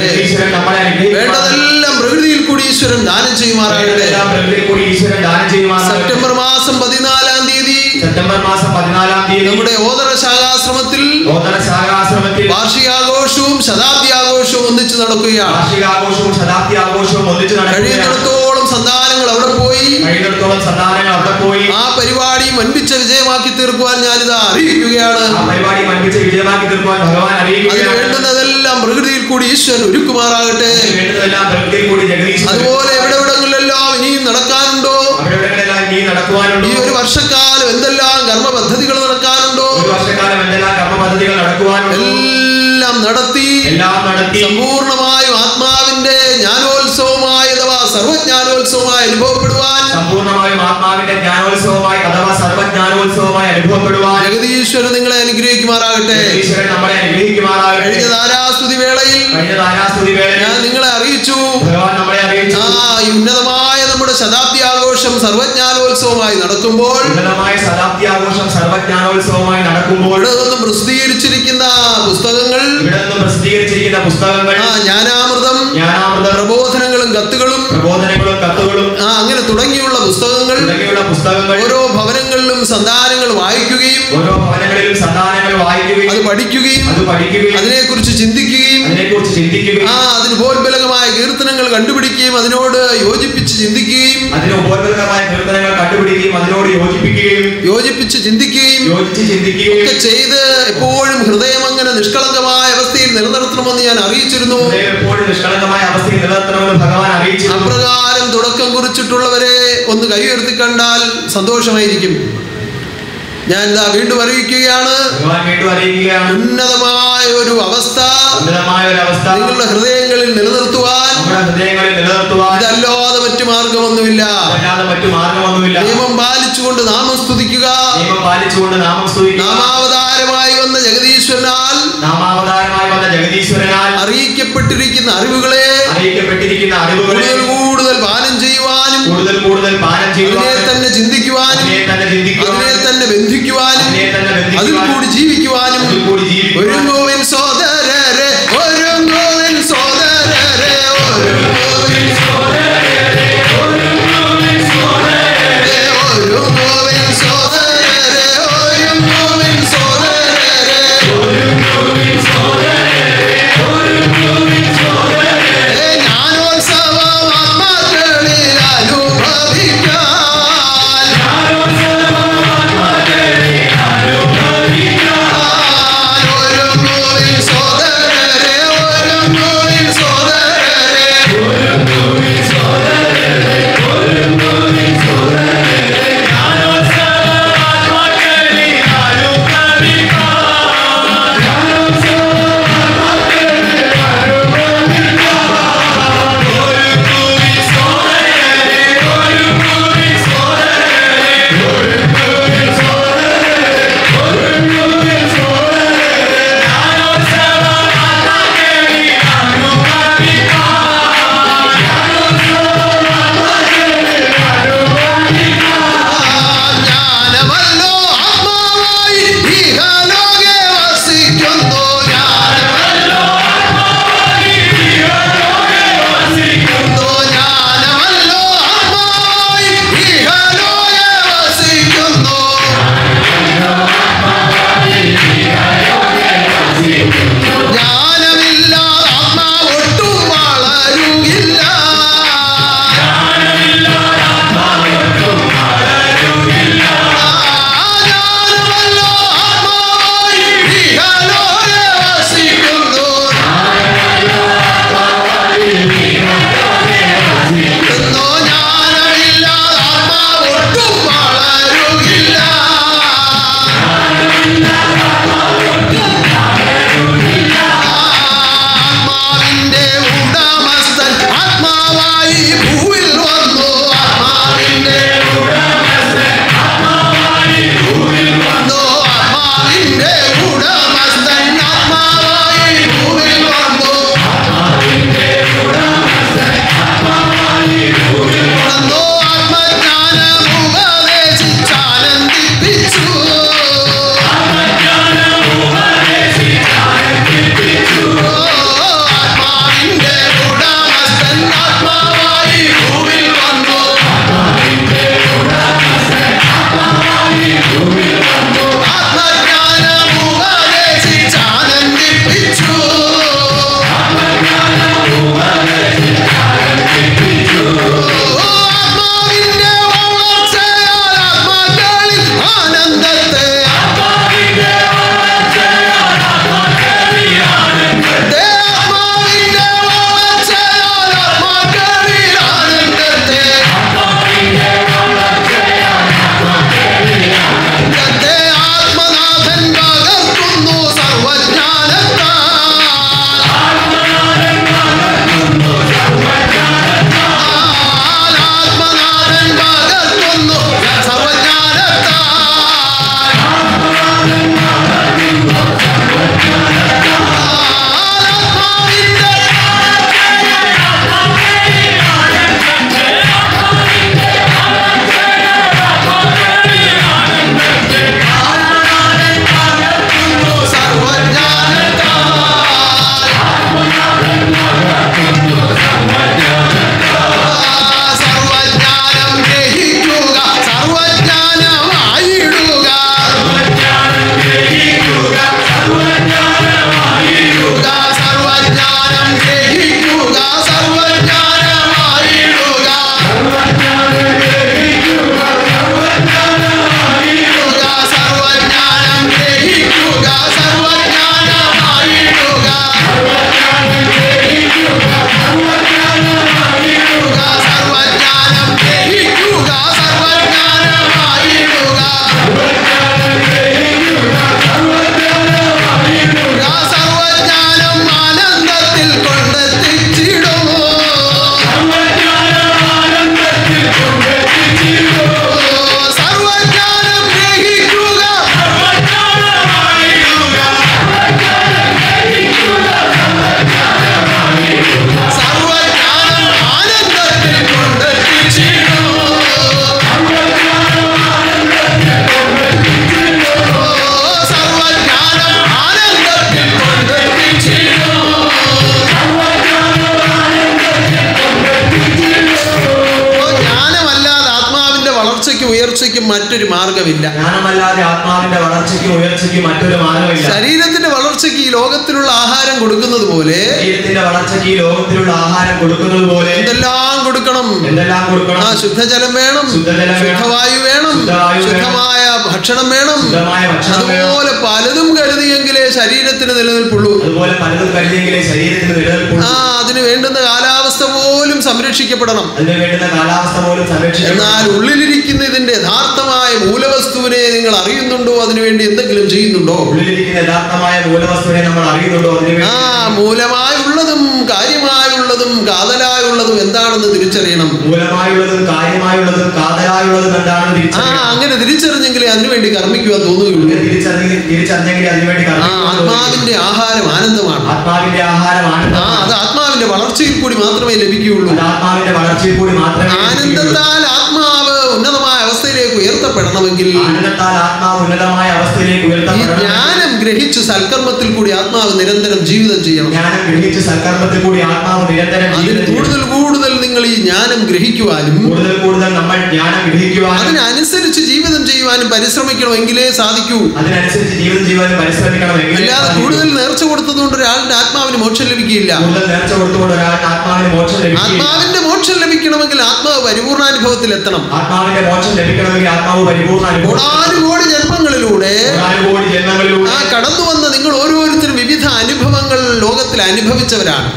വേണ്ടതെല്ലാം പ്രകൃതിയിൽ കൂടി ഈശ്വരൻ ദാനം ചെയ്യുമാറാകട്ടെ. സെപ്റ്റംബർ മാസം പതിനാലാം തീയതി സെപ്റ്റംബർ മാസം പതിനാലാം തീയതി നമ്മുടെ ഓതറ ശാഖാശ്രമത്തിൽ വാർഷികാഘോഷവും ശതാബ്ദി ഒന്നിച്ചു നടക്കുകയാണ്. കഴിയുന്നിടത്തോളം സന്താനങ്ങൾ അവിടെ പോയി. അവിടെ പോയി. ആ പരിപാടി മൻപിച്ച വിജയമാക്കി തീർക്കുവാൻ ഞാനിതാ അറിയിക്കുകയാണ്. അതിന് വേണ്ടുന്നതെല്ലാം പ്രകൃതിയിൽ കൂടി ഈശ്വരൻ ഒരുക്കുമാറാകട്ടെ. അതുപോലെ എവിടെവിടങ്ങളിലെല്ലാം ഇനിയും നടക്കാനുണ്ടോ? ഈ ഒരു വർഷക്കാലം എന്തെല്ലാം കർമ്മ പദ്ധതികൾ നടക്കാനുണ്ടോ വർഷക്കാലം എന്തെല്ലാം കർമ്മ പദ്ധതികൾ നടക്കുവാനുണ്ടോ എല്ലാം നടത്തി സമ്പൂർണമായും ആത്മാവിന്റെ ജ്ഞാനോത്സവമായി അഥവാ സർവജ്ഞാനോത്സവമായി അനുഭവപ്പെടുവാൻ സമ്പൂർണമായും ആത്മാവിന്റെ ജ്ഞാനോത്സവമായി അഥവാ സർവജ്ഞാനോത്സവമായി അനുഭവപ്പെടുവാൻ ജഗതീശ്വരൻ നിങ്ങളെ അനുഗ്രഹിക്കുമാറാകട്ടെ. ഈശ്വരൻ നമ്മളെ അനുഗ്രഹിക്കുമാറാകട്ടെ. കഴിഞ്ഞ ധാരാസ്തുതി വേളയിൽ കഴിഞ്ഞ ധാരാസ്തുതി വേളയിൽ ഞാൻ നിങ്ങളെ അറിയിച്ചു. ഭഗവാൻ നമ്മളെ അറിയിച്ചു. ആ ഉന്നതമായ ആഘോഷം സർവജ്ഞാനോത്സവമായി നടക്കുമ്പോൾ ഉന്നതമായ ശതാബ്ദി ആഘോഷം സർവജ്ഞാനോത്സവമായി നടക്കുമ്പോൾ നിന്നും പ്രസിദ്ധീകരിച്ചിരിക്കുന്ന പുസ്തകങ്ങൾ പ്രസിദ്ധീകരിച്ചിരിക്കുന്ന പുസ്തകങ്ങൾ ആ ജ്ഞാനാമൃതം ജ്ഞാനാമൃത പ്രബോധനങ്ങളും കത്തുകളും പ്രബോധനങ്ങളും കത്തുകളും ആ അങ്ങനെ തുടങ്ങിയുള്ള പുസ്തകങ്ങൾ തുടങ്ങിയുള്ള പുസ്തകങ്ങൾ ഓരോ ഭവനങ്ങളിലും സന്താനങ്ങൾ വായിക്കുകയും ഓരോ ഭവനങ്ങളിലും സന്താനങ്ങൾ അത് പഠിക്കുകയും അത് പഠിക്കുകയും അതിനെക്കുറിച്ച് ചിന്തിക്കുകയും ആ അതിന് ബോൽബലകമായ കീർത്തനങ്ങൾ കണ്ടുപിടിക്കുകയും അതിനോട് യോജിപ്പിച്ച് ചിന്തിക്കുകയും അതിന് പോൽബലകമായ കീർത്തനങ്ങൾ കണ്ടുപിടിക്കുകയും അതിനോട് യോജിപ്പിക്കുകയും യോജിപ്പിച്ച് ചിന്തിക്കുകയും യോജിച്ച് ചിന്തിക്കുകയും ഒക്കെ ചെയ്ത് എപ്പോഴും ഹൃദയം അങ്ങനെ നിഷ്കളങ്കമായ അവസ്ഥയിൽ നിലനിർത്തണമെന്ന് ഞാൻ അറിയിച്ചിരുന്നു. എപ്പോഴും നിഷ്കളങ്കമായ അവസ്ഥയിൽ നിലനിർത്തണമെന്ന് ഭഗവാൻ അറിയിച്ചു അപ്രകാരം തുടക്കം കുറിച്ചിട്ടുള്ളവരെ ഒന്ന് കൈ ഉയർത്തി കണ്ടാൽ സന്തോഷമായിരിക്കും. ഞാൻ ഇതാ വീണ്ടും അറിയിക്കുകയാണ്. ഉന്നതമായ ഒരു അവസ്ഥ നിങ്ങളുടെ ഹൃദയങ്ങളിൽ നിലനിർത്തുവാൻ ഇതല്ലാതെ മറ്റു മാർഗമൊന്നുമില്ല. നിയമം പാലിച്ചുകൊണ്ട് നാമം സ്തുതിക്കുക. നാമാവതാരമായി വന്ന ജഗദീശ്വരനാൽ നാമാവതാരമായി വന്ന ജഗദീശ്വരനാൽ അറിയിക്കപ്പെട്ടിരിക്കുന്ന അറിവുകളെ അറിയിക്കപ്പെട്ടിരിക്കുന്ന അറിവുകളെ കൂടുതൽ പാലഞ്ച് പാലം കൂടുതൽ കൂടുതൽ പാനം ചിന്തിക്കുവാനും അതിനെ തന്നെ ചിന്തിക്കുവാനും അതിനെ തന്നെ ബന്ധിക്കുവാനും അതിൽ കൂടി ജീവിക്കുവാനും ഒരു സോദരരെ മറ്റൊരു മാർഗമില്ല ജ്ഞാനമല്ലാതെ ആത്മാവിന്റെ വളർച്ചയ്ക്കും ഉയർച്ചയ്ക്കും മറ്റൊരു മാർഗമില്ല ശരീരത്തിന്റെ വളർച്ചയ്ക്ക് ഈ ലോകത്തിലുള്ള ആഹാരം കൊടുക്കുന്നത് പോലെ ശരീരത്തിന്റെ വളർച്ചയ്ക്ക് ഈ ലോകത്തിലുള്ള ആഹാരം കൊടുക്കുന്നത് പോലെ എന്തെല്ലാം കൊടുക്കണം? എന്തെല്ലാം കൊടുക്കണം? ആ ശുദ്ധജലം വേണം. ശുദ്ധവായു വേണം. ശുദ്ധമായ ഭക്ഷണം വേണം. അതുപോലെ പലതും കരുതിയെങ്കിലേ ശരീരത്തിന് നിലനിൽപ്പുള്ളൂ. അതുപോലെ പലതും കരുതിയെങ്കിലേ ശരീരത്തിന് നിലനിൽപ്പുള്ളൂ. ആ അതിന് വേണ്ടുന്ന കാലാവസ്ഥ പോലും പോലും സംരക്ഷിക്കപ്പെടണം. എന്നാൽ ഉള്ളിലിരിക്കുന്ന ഇതിന്റെ യഥാർത്ഥമായ മൂലവസ്തുവിനെ നിങ്ങൾ അറിയുന്നുണ്ടോ? അതിനുവേണ്ടി എന്തെങ്കിലും ചെയ്യുന്നുണ്ടോ? ഉള്ളിലിരിക്കുന്ന യഥാർത്ഥമായ മൂലവസ്തുവിനെ നമ്മൾ അറിയുന്നുണ്ടോ? ആ മൂലമായുള്ളതും കാര്യമായുള്ളതും കാതലായുള്ളതും എന്താണെന്ന് തിരിച്ചറിയണം. മൂലമായുള്ളതും കാര്യമായുള്ളതും കാതലായുള്ളതും എന്താണെന്ന് ആ അങ്ങനെ തിരിച്ചറിഞ്ഞെങ്കിലേ അതിനുവേണ്ടി കർമ്മിക്കുവാൻ തോന്നുകയുള്ളൂ. തിരിച്ചറിഞ്ഞെങ്കിൽ തിരിച്ചറിഞ്ഞെങ്കിൽ ആത്മാവിന്റെ ആഹാരം ആനന്ദമാണ്. ആത്മാവിന്റെ ആഹാരമാണ് ആ അത് ആത്മാവിന്റെ വളർച്ചയിൽ കൂടി മാത്രമേ ലഭിക്കുകയുള്ളൂ. ആത്മാവിന്റെ വളർച്ചയിൽ കൂടി മാത്രമേ. ആനന്ദത്താൽ ഉന്നതമായ അവസ്ഥയിലേക്ക് ഉയർത്തപ്പെടണമെങ്കിൽ ഈ ജ്ഞാനം ഗ്രഹിച്ച് സൽക്കർമ്മത്തിൽ കൂടി ആത്മാവ് നിരന്തരം ജീവിതം ചെയ്യണം. അതിന് കൂടുതൽ കൂടുതൽ നിങ്ങൾ ഈ ജ്ഞാനം ഗ്രഹിക്കുവാനും കൂടുതൽ കൂടുതൽ നമ്മൾ ജ്ഞാനം ഗ്രഹിക്കുവാനും അതിനനുസരിച്ച് ജീവിതം ചെയ്യുവാനും പരിശ്രമിക്കണമെങ്കിലേ സാധിക്കൂ. അതിനനുസരിച്ച് ജീവിതം ചെയ്യുവാനും പരിശ്രമിക്കണമെങ്കിൽ അല്ലാതെ കൂടുതൽ നേർച്ച കൊടുത്തതുകൊണ്ട് ഒരാളുടെ ആത്മാവിന് മോക്ഷം ലഭിക്കില്ല ആത്മാവിന്റെ മോക്ഷം ലഭിക്കണമെങ്കിൽ ആത്മാവ് പരിപൂർണാനുഭവത്തിൽ എത്തണം ആത്മാവിന്റെ മോക്ഷം ലഭിക്കണമെങ്കിൽ ആത്മാവ് അനുഭവം ജന്മങ്ങളിലൂടെ കോടി ജന്മങ്ങളിലൂടെ ആ കടന്നു വന്ന നിങ്ങൾ ഓരോരുത്തരും വിവിധ അനുഭവങ്ങൾ ലോകത്തിൽ അനുഭവിച്ചവരാണ്.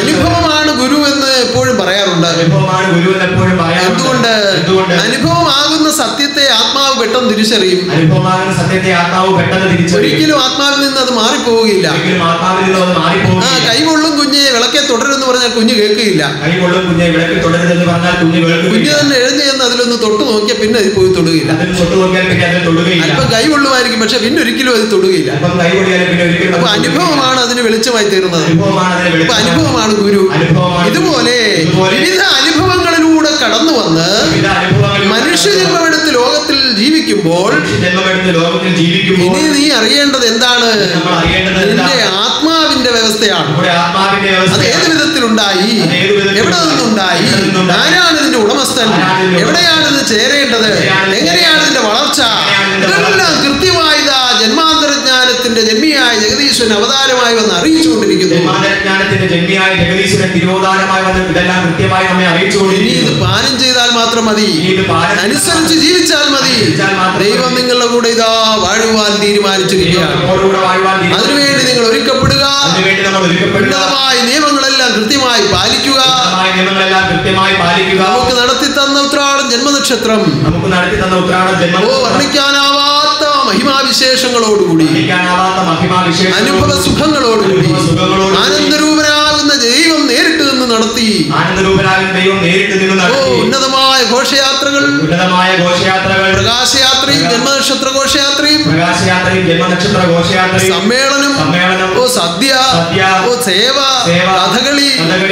അനുഭവമാണ് ഗുരു എന്ന് എപ്പോഴും പറയാറുണ്ട്. അനുഭവമാണ് ഗുരു എന്ന് എപ്പോഴും പറയാറുണ്ട്. എന്തുകൊണ്ട്? അനുഭവമാകുന്ന സത്യത്തെ ആത്മാവ് പെട്ടെന്ന് തിരിച്ചറിയും. സത്യത്തെ ആത്മാവ് പെട്ടെന്ന് തിരിച്ചറിയും. ഒരിക്കലും ആത്മാവിൽ നിന്ന് അത് മാറിപ്പോവുകയില്ല. ആ കൈകൊള്ളും കുഞ്ഞെ വിളക്കെ തുടരുമെന്ന് പറഞ്ഞാൽ കുഞ്ഞ് കേൾക്കുകയില്ല. കൈകൊള്ളും കുഞ്ഞെ വിളക്കിൽ തുടരുതെന്ന് പറഞ്ഞാൽ കുഞ്ഞ് തന്നെ എഴുന്ന എന്ന് അതിലൊന്ന് തൊട്ട് നോക്കിയാൽ പിന്നെ അത് പോയി തൊടുകയില്ല. അല്പം കൈ കൊള്ളുമായിരിക്കും പക്ഷെ പിന്നെ ഒരിക്കലും അത് തൊടുകയില്ല. അപ്പൊ അനുഭവമാണ് അതിന് വെളിച്ചമായി തീർന്നത്. അപ്പൊ അനുഭവമാണ് ഗുരു. ഇതുപോലെ വിവിധ അനുഭവങ്ങളിലൂടെ കടന്നു വന്ന് ലോകത്തിൽ ജീവിക്കുമ്പോൾ ലോകത്തിൽ ജീവിക്കുമ്പോൾ ഇനി നീ അറിയേണ്ടത് എന്താണ്? നിന്റെ ആത്മാവിന്റെ വ്യവസ്ഥയാണ്. അത് ഏത് വിധത്തിലുണ്ടായി? എവിടെ നിന്നുണ്ടായി? ആരാണ് ഇതിന്റെ ഉടമസ്ഥൻ? എവിടെയാണ് ഇത് ചേരേണ്ടത്? എങ്ങനെയാണ് ഇതിന്റെ വളർച്ച? കൃത്യം ഇതെല്ലാം ജഗദീശ്വരൻ അവതാരമായി വന്ന് അറിയിച്ചുകൊണ്ടിരിക്കുന്നു. ജന്മിയായ ജഗദീശ്വരൻ വന്ന് ഇതെല്ലാം കൃത്യമായി നമ്മെ അറിയിച്ചുകൊണ്ടിരിക്കുന്നു. പാനം ചെയ്താൽ മാത്രം മതി. അനുസരിച്ച് ജീവിച്ചാൽ മതി. ദൈവം നിങ്ങളുടെ കൂടെ ഇതാ വാഴുവാൻ തീരുമാനിച്ചിരിക്കുകയാണ്. അതിനുവേണ്ടി നിങ്ങൾ ഒരുക്കപ്പെടുക. ഉന്നതമായ നിയമങ്ങളെല്ലാം കൃത്യമായി പാലിക്കുക. നമുക്ക് നടത്തി തന്ന ഉത്രാടം ജന്മനക്ഷത്രം. നമുക്ക് നടത്തി തന്ന ഉത്രാട ജന്മം ഓ വർണിക്കാനാവാത്ത മഹിമാവിശേഷങ്ങളോടുകൂടി അനുഭവ സുഖങ്ങളോടുകൂടി ആനന്ദരൂപനാകുന്ന ദൈവം നേരിട്ട് നിന്ന് നടത്തി. ഓ ഉന്നതമായ ഘോഷയാത്രകൾ ഉന്നതമായ ഘോഷയാത്രകൾ. പ്രകാശയാത്രയും ജന്മനക്ഷത്ര ഘോഷയാത്രയും പ്രകാശയാത്രയും ജന്മനക്ഷത്ര ഘോഷയാത്രയും. സമ്മേളനം. സമ്മേളനം. ഓ സദ്യ സദ്യ ഓ സേവ കഥകളി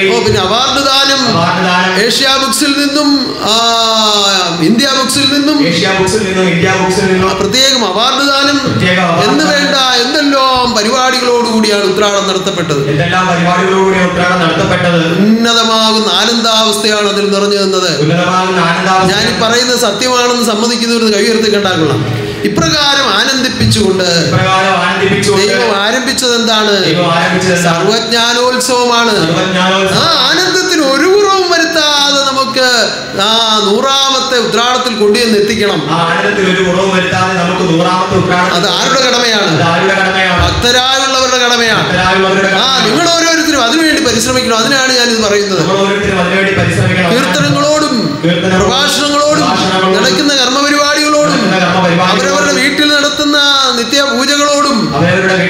ഓ പിന്നെ അവാർഡ് ദാനം ഏഷ്യ ബുക്സിൽ നിന്നും ഇന്ത്യ ബുക്സിൽ നിന്നും പ്രത്യേകം അവാർഡ് ദാനം എന്ന്. വേണ്ട എന്തെല്ലാം പരിപാടികളോടുകൂടിയാണ് ഉത്രാടം നടത്തപ്പെട്ടത്? ഉന്നതമാകുന്ന ആനന്ദാവസ്ഥയാണ് അതിൽ നിറഞ്ഞു നിന്നത്. ഞാൻ പറയുന്നത് സത്യമാണെന്ന് സമ്മതിക്കുന്നവർ കൈ ഉയർത്തി കണ്ടാക്കൊള്ളാം ഇപ്രകാരം ആനന്ദിപ്പിച്ചുകൊണ്ട് ദൈവം ആരംഭിച്ചത് എന്താണ് സർവജ്ഞാനോത്സവമാണ്. ആ ആനന്ദത്തിന് ഒരു കുറവും വരുത്താതെ നമുക്ക് ആ നൂറാമത്തെ ഉദ്രാടത്തിൽ കൊണ്ടുവന്ന് എത്തിക്കണം. അത് ആരുടെ കടമയാണ്? ഭക്തരായുള്ളവരുടെ കടമയാണ്. ആ നിങ്ങൾ ഓരോരുത്തരും അതിനുവേണ്ടി പരിശ്രമിക്കണം. അതിനാണ് ഞാൻ ഇത് പറയുന്നത് കീർത്തനങ്ങളോടും കീർത്തനങ്ങളോടും,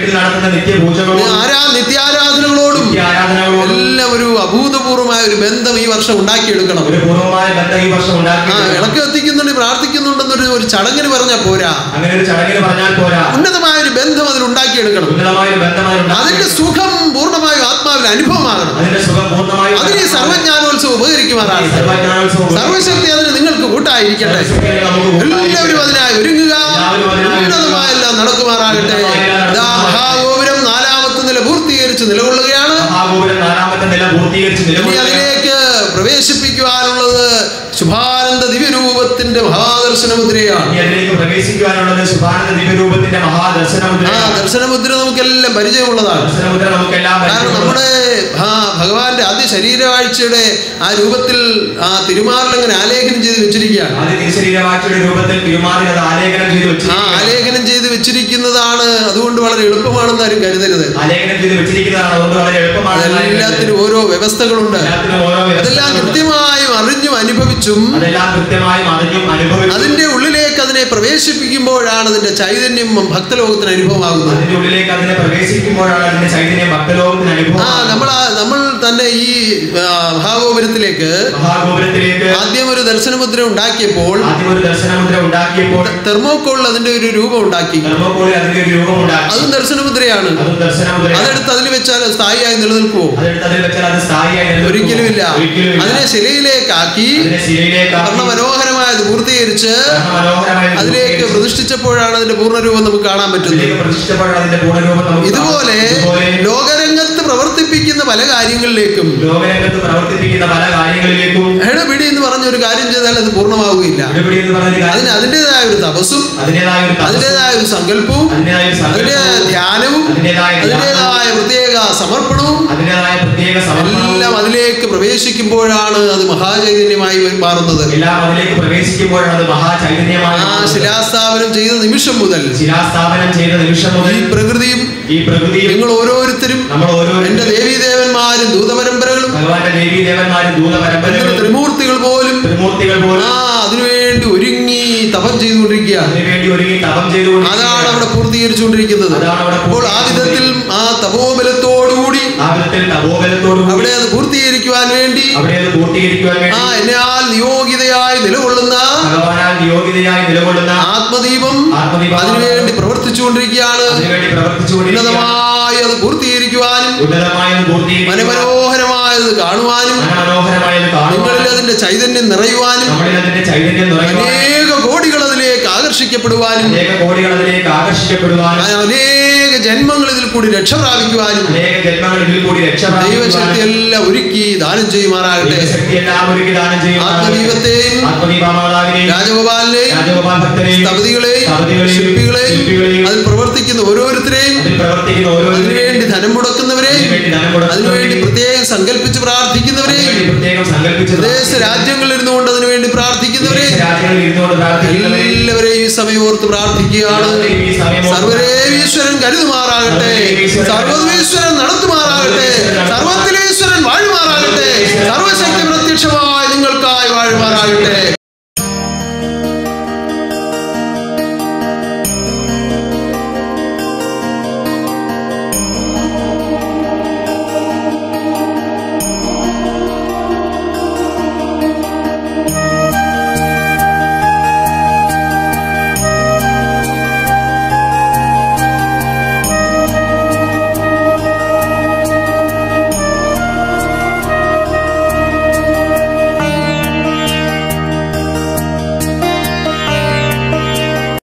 വീട്ടിൽ നടത്തുന്ന നിത്യപൂജകളോടും ആരാ നിത്യാരാധനകളോടും നിത്യ എല്ലാം ഒരു അഭൂതപൂർവമായ ഒരു ബന്ധം ഈ വർഷം ഉണ്ടാക്കിയെടുക്കണം. ഒരു പൂർവമായ ബന്ധം ഈ വർഷം ആ ഉണ്ടാക്കി വിളക്ക് കത്തിക്കുന്നുണ്ട് പ്രാർത്ഥിക്കുന്നുണ്ടെന്നൊരു ഒരു ചടങ്ങിന് പറഞ്ഞാൽ പോരാ. അങ്ങനെ ഒരു ചടങ്ങിന് പറഞ്ഞാൽ പോരാ. ഉന്നതമായ ഒരു ബന്ധം അതിൽ ഉണ്ടാക്കിയെടുക്കണം. ഉന്നതമായ ബന്ധം അതിന്റെ സുഖം പൂർണമായ ആത്മാവിൽ അനുഭവമാകണം. അതിന്റെ സുഖം പൂർണമായി അതിന് സർവജ്ഞാനോത്സവം ഉപകരിക്കുമാറാണ്. സർവശക്തി അതിന് നിങ്ങൾക്ക് കൂട്ടായിരിക്കട്ടെ. എല്ലാവരും അതിനായി ഒരുങ്ങുക. ഉന്നതമായെല്ലാം നടക്കുമാറാകട്ടെ. പൂർത്തീകരിച്ച് നിലകൊള്ളുകയാണ്. അതിലേക്ക് പ്രവേശിപ്പിക്കുവാനുള്ളത് ദിവ്യരൂപത്തിന്റെ മഹാദർശന മുദ്രയാണ് ഇനി അതിലേക്ക് പ്രവേശിക്കുവാനുള്ളത് ശുഭാനന്ദ മഹാദർശനമുദ്ര ആ ദർശനമുദ്ര നമുക്കെല്ലാം പരിചയമുള്ളതാണ്. കാരണം നമ്മുടെ ആ ഭഗവാന്റെ ആദ്യ ശരീരവാഴ്ചയുടെ ആ രൂപത്തിൽ ആ തിരുമാറിൽ അങ്ങനെ ആലേഖനം ചെയ്ത് വെച്ചിരിക്കുകയാണ്. ആ. ആലേഖനം ചെയ്ത് വെച്ചിരിക്കുന്നതാണ് അതുകൊണ്ട് വളരെ എളുപ്പമാണെന്ന് ആരും കരുതരുത്. എല്ലാത്തിനും ഓരോ വ്യവസ്ഥകളുണ്ട്. അതെല്ലാം കൃത്യമായും അറിഞ്ഞും അനുഭവിച്ചും അതിന്റെ ഉള്ളിലേക്ക് അതിനെ പ്രവേശിപ്പിക്കുമ്പോഴാണ് അതിന്റെ ചൈതന്യം ഭക്തലോകത്തിന് അനുഭവമാകുന്നത്. ആ നമ്മൾ നമ്മൾ തന്നെ ഈ മഹാഗോപുരത്തിലേക്ക് ആദ്യം ഒരു ദർശനമുദ്ര ഉണ്ടാക്കിയപ്പോൾ തെർമോക്കോളിൽ അതിന്റെ ഒരു രൂപം ഉണ്ടാക്കി. അതും ദർശനമുദ്രയാണ്. അതും ദർശനമുദ്ര അതെടുത്ത് അതിൽ വെച്ചാൽ സ്ഥായിയായി നിലനിൽക്കുമോ? ഒരിക്കലുമില്ല. അതിനെ ശിലയിലേക്കാക്കി വർണ മനോഹരമായത് പൂർത്തീകരിച്ച് അതിലേക്ക് പ്രതിഷ്ഠിച്ചപ്പോഴാണ് അതിന്റെ പൂർണരൂപം നമുക്ക് കാണാൻ പറ്റുന്നത്. ഇതുപോലെ ലോകരംഗത്ത് പ്രവർത്തിപ്പിക്കുന്ന പല കാര്യങ്ങളിലേക്കും ലോകരംഗത്ത് പ്രവർത്തിപ്പിക്കുന്ന പല കാര്യങ്ങളിലേക്കും ഹെടപിടി എന്ന് പറഞ്ഞ ഒരു കാര്യം ചെയ്താൽ അത് പൂർണമാവുകയില്ല. അതിന് അതിന്റെതായ ഒരു തപസ്സും അതിന്റേതായ ഒരു തപസ്സും, അതിന്റെതായ ഒരു സങ്കല്പവും അതിന്റേതായ ഒരു ധ്യാനവും അതിന്റെതായ പ്രത്യേക സമർപ്പണവും അതിന്റെതായ പ്രത്യേക എല്ലാം അതിലേക്ക് പ്രവേശിക്കുമ്പോഴാണ് അത് മഹാചൈതന്യമായി മാറുന്നത് എല്ലാം അതിലേക്ക് പ്രവേശിക്കുമ്പോഴാണ് അത് മഹാചൈതന്യമായി ആ. ശിലാസ്ഥാപനം ചെയ്ത നിമിഷം മുതൽ ശിലാസ്ഥാപനം ചെയ്ത നിമിഷം മുതൽ ഈ പ്രകൃതിയും ഈ പ്രകൃതിയും നിങ്ങൾ ഓരോരുത്തരും നമ്മൾ എന്റെ ഓരോരുത്തരും ദേവീദേവന്മാരും ദൂതപരമ്പരകളും ഭഗവാന്റെ ദേവി ദേവന്മാരും ദൂതപരമ്പരകളും ത്രിമൂർത്തികൾ പോലും ത്രിമൂർത്തികൾ പോലും ആ അതിനുവേണ്ടി ഒരുങ്ങി തപം ചെയ്തുകൊണ്ടിരിക്കുക അതിനുവേണ്ടി ഒരുങ്ങി തപം ചെയ്തുകൊണ്ട് അതാണ് അവിടെ പൂർത്തീകരിച്ചുകൊണ്ടിരിക്കുന്നത്. അപ്പോൾ ആ വിധത്തിൽ ആ തപോബലത്തോടുകൂടി ആ വിധത്തിൽ തപോബലത്തോടു അവിടെ അത് പൂർത്തീകരിക്കുവാൻ വേണ്ടി അവിടെ അത് പൂർത്തീകരിക്കുവാൻ വേണ്ടി ആ എന്നാൽ നിയോഗിതയായി നിലകൊള്ളുന്ന ഭഗവാനാൽ നിയോഗിതയായി നിലകൊള്ളുന്ന ആത്മദീപം ആത്മദീപം അതിനുവേണ്ടി പ്രവർത്തിച്ചുകൊണ്ടിരിക്കുകയാണ്. അതിനുവേണ്ടി പ്രവർത്തിച്ചുകൊണ്ടിരിക്കുന്ന ഉന്നതമായി അത് പൂർത്തീകരിക്കുവാനും ഉന്നതമായത് മനോഹരമായത് കാണുവാനും നിങ്ങളിൽ അതിന്റെ ചൈതന്യം നിറയുവാനും അനേക കോടികൾ അതിലേക്ക് ആകർഷിക്കപ്പെടുവാനും അനേക ജന്മങ്ങൾ ഇതിൽ കൂടി രക്ഷ പ്രാപിക്കുവാനും ദൈവശക്തി എല്ലാം ഒരുക്കി ദാനം ചെയ്യുമാറാകട്ടെ. ആത്മദീപത്തെയും രാജഗോപാലിനെയും സ്തപതികളെയും ശില്പികളെയും അതിൽ പ്രവർത്തിക്കുന്ന ഓരോരുത്തരെയും അതിനുവേണ്ടി ധനം മുടക്കുന്നവരെയും അതിനുവേണ്ടി പ്രത്യേകം സങ്കല്പിച്ച് പ്രാർത്ഥിക്കുന്നവരെയും അതിനുവേണ്ടി പ്രത്യേകം രാജ്യങ്ങളിൽ ഇരുന്നുകൊണ്ട് അതിനുവേണ്ടി പ്രാർത്ഥിക്കുന്നവരെ പ്രാർത്ഥിക്കുന്നവരെയും എല്ലാവരെയും ഈ സമയം ഓർത്ത് പ്രാർത്ഥിക്കുകയാണ് സർവരേവീശ്വരൻ കരുതുമാറാകട്ടെ. സർവീശ്വരൻ നടത്തുമാറാകട്ടെ. സർവത്തിലേശ്വരൻ വാഴുമാറാകട്ടെ. സർവശക്തി പ്രത്യക്ഷമായി നിങ്ങൾക്കായി വാഴുമാറാകട്ടെ.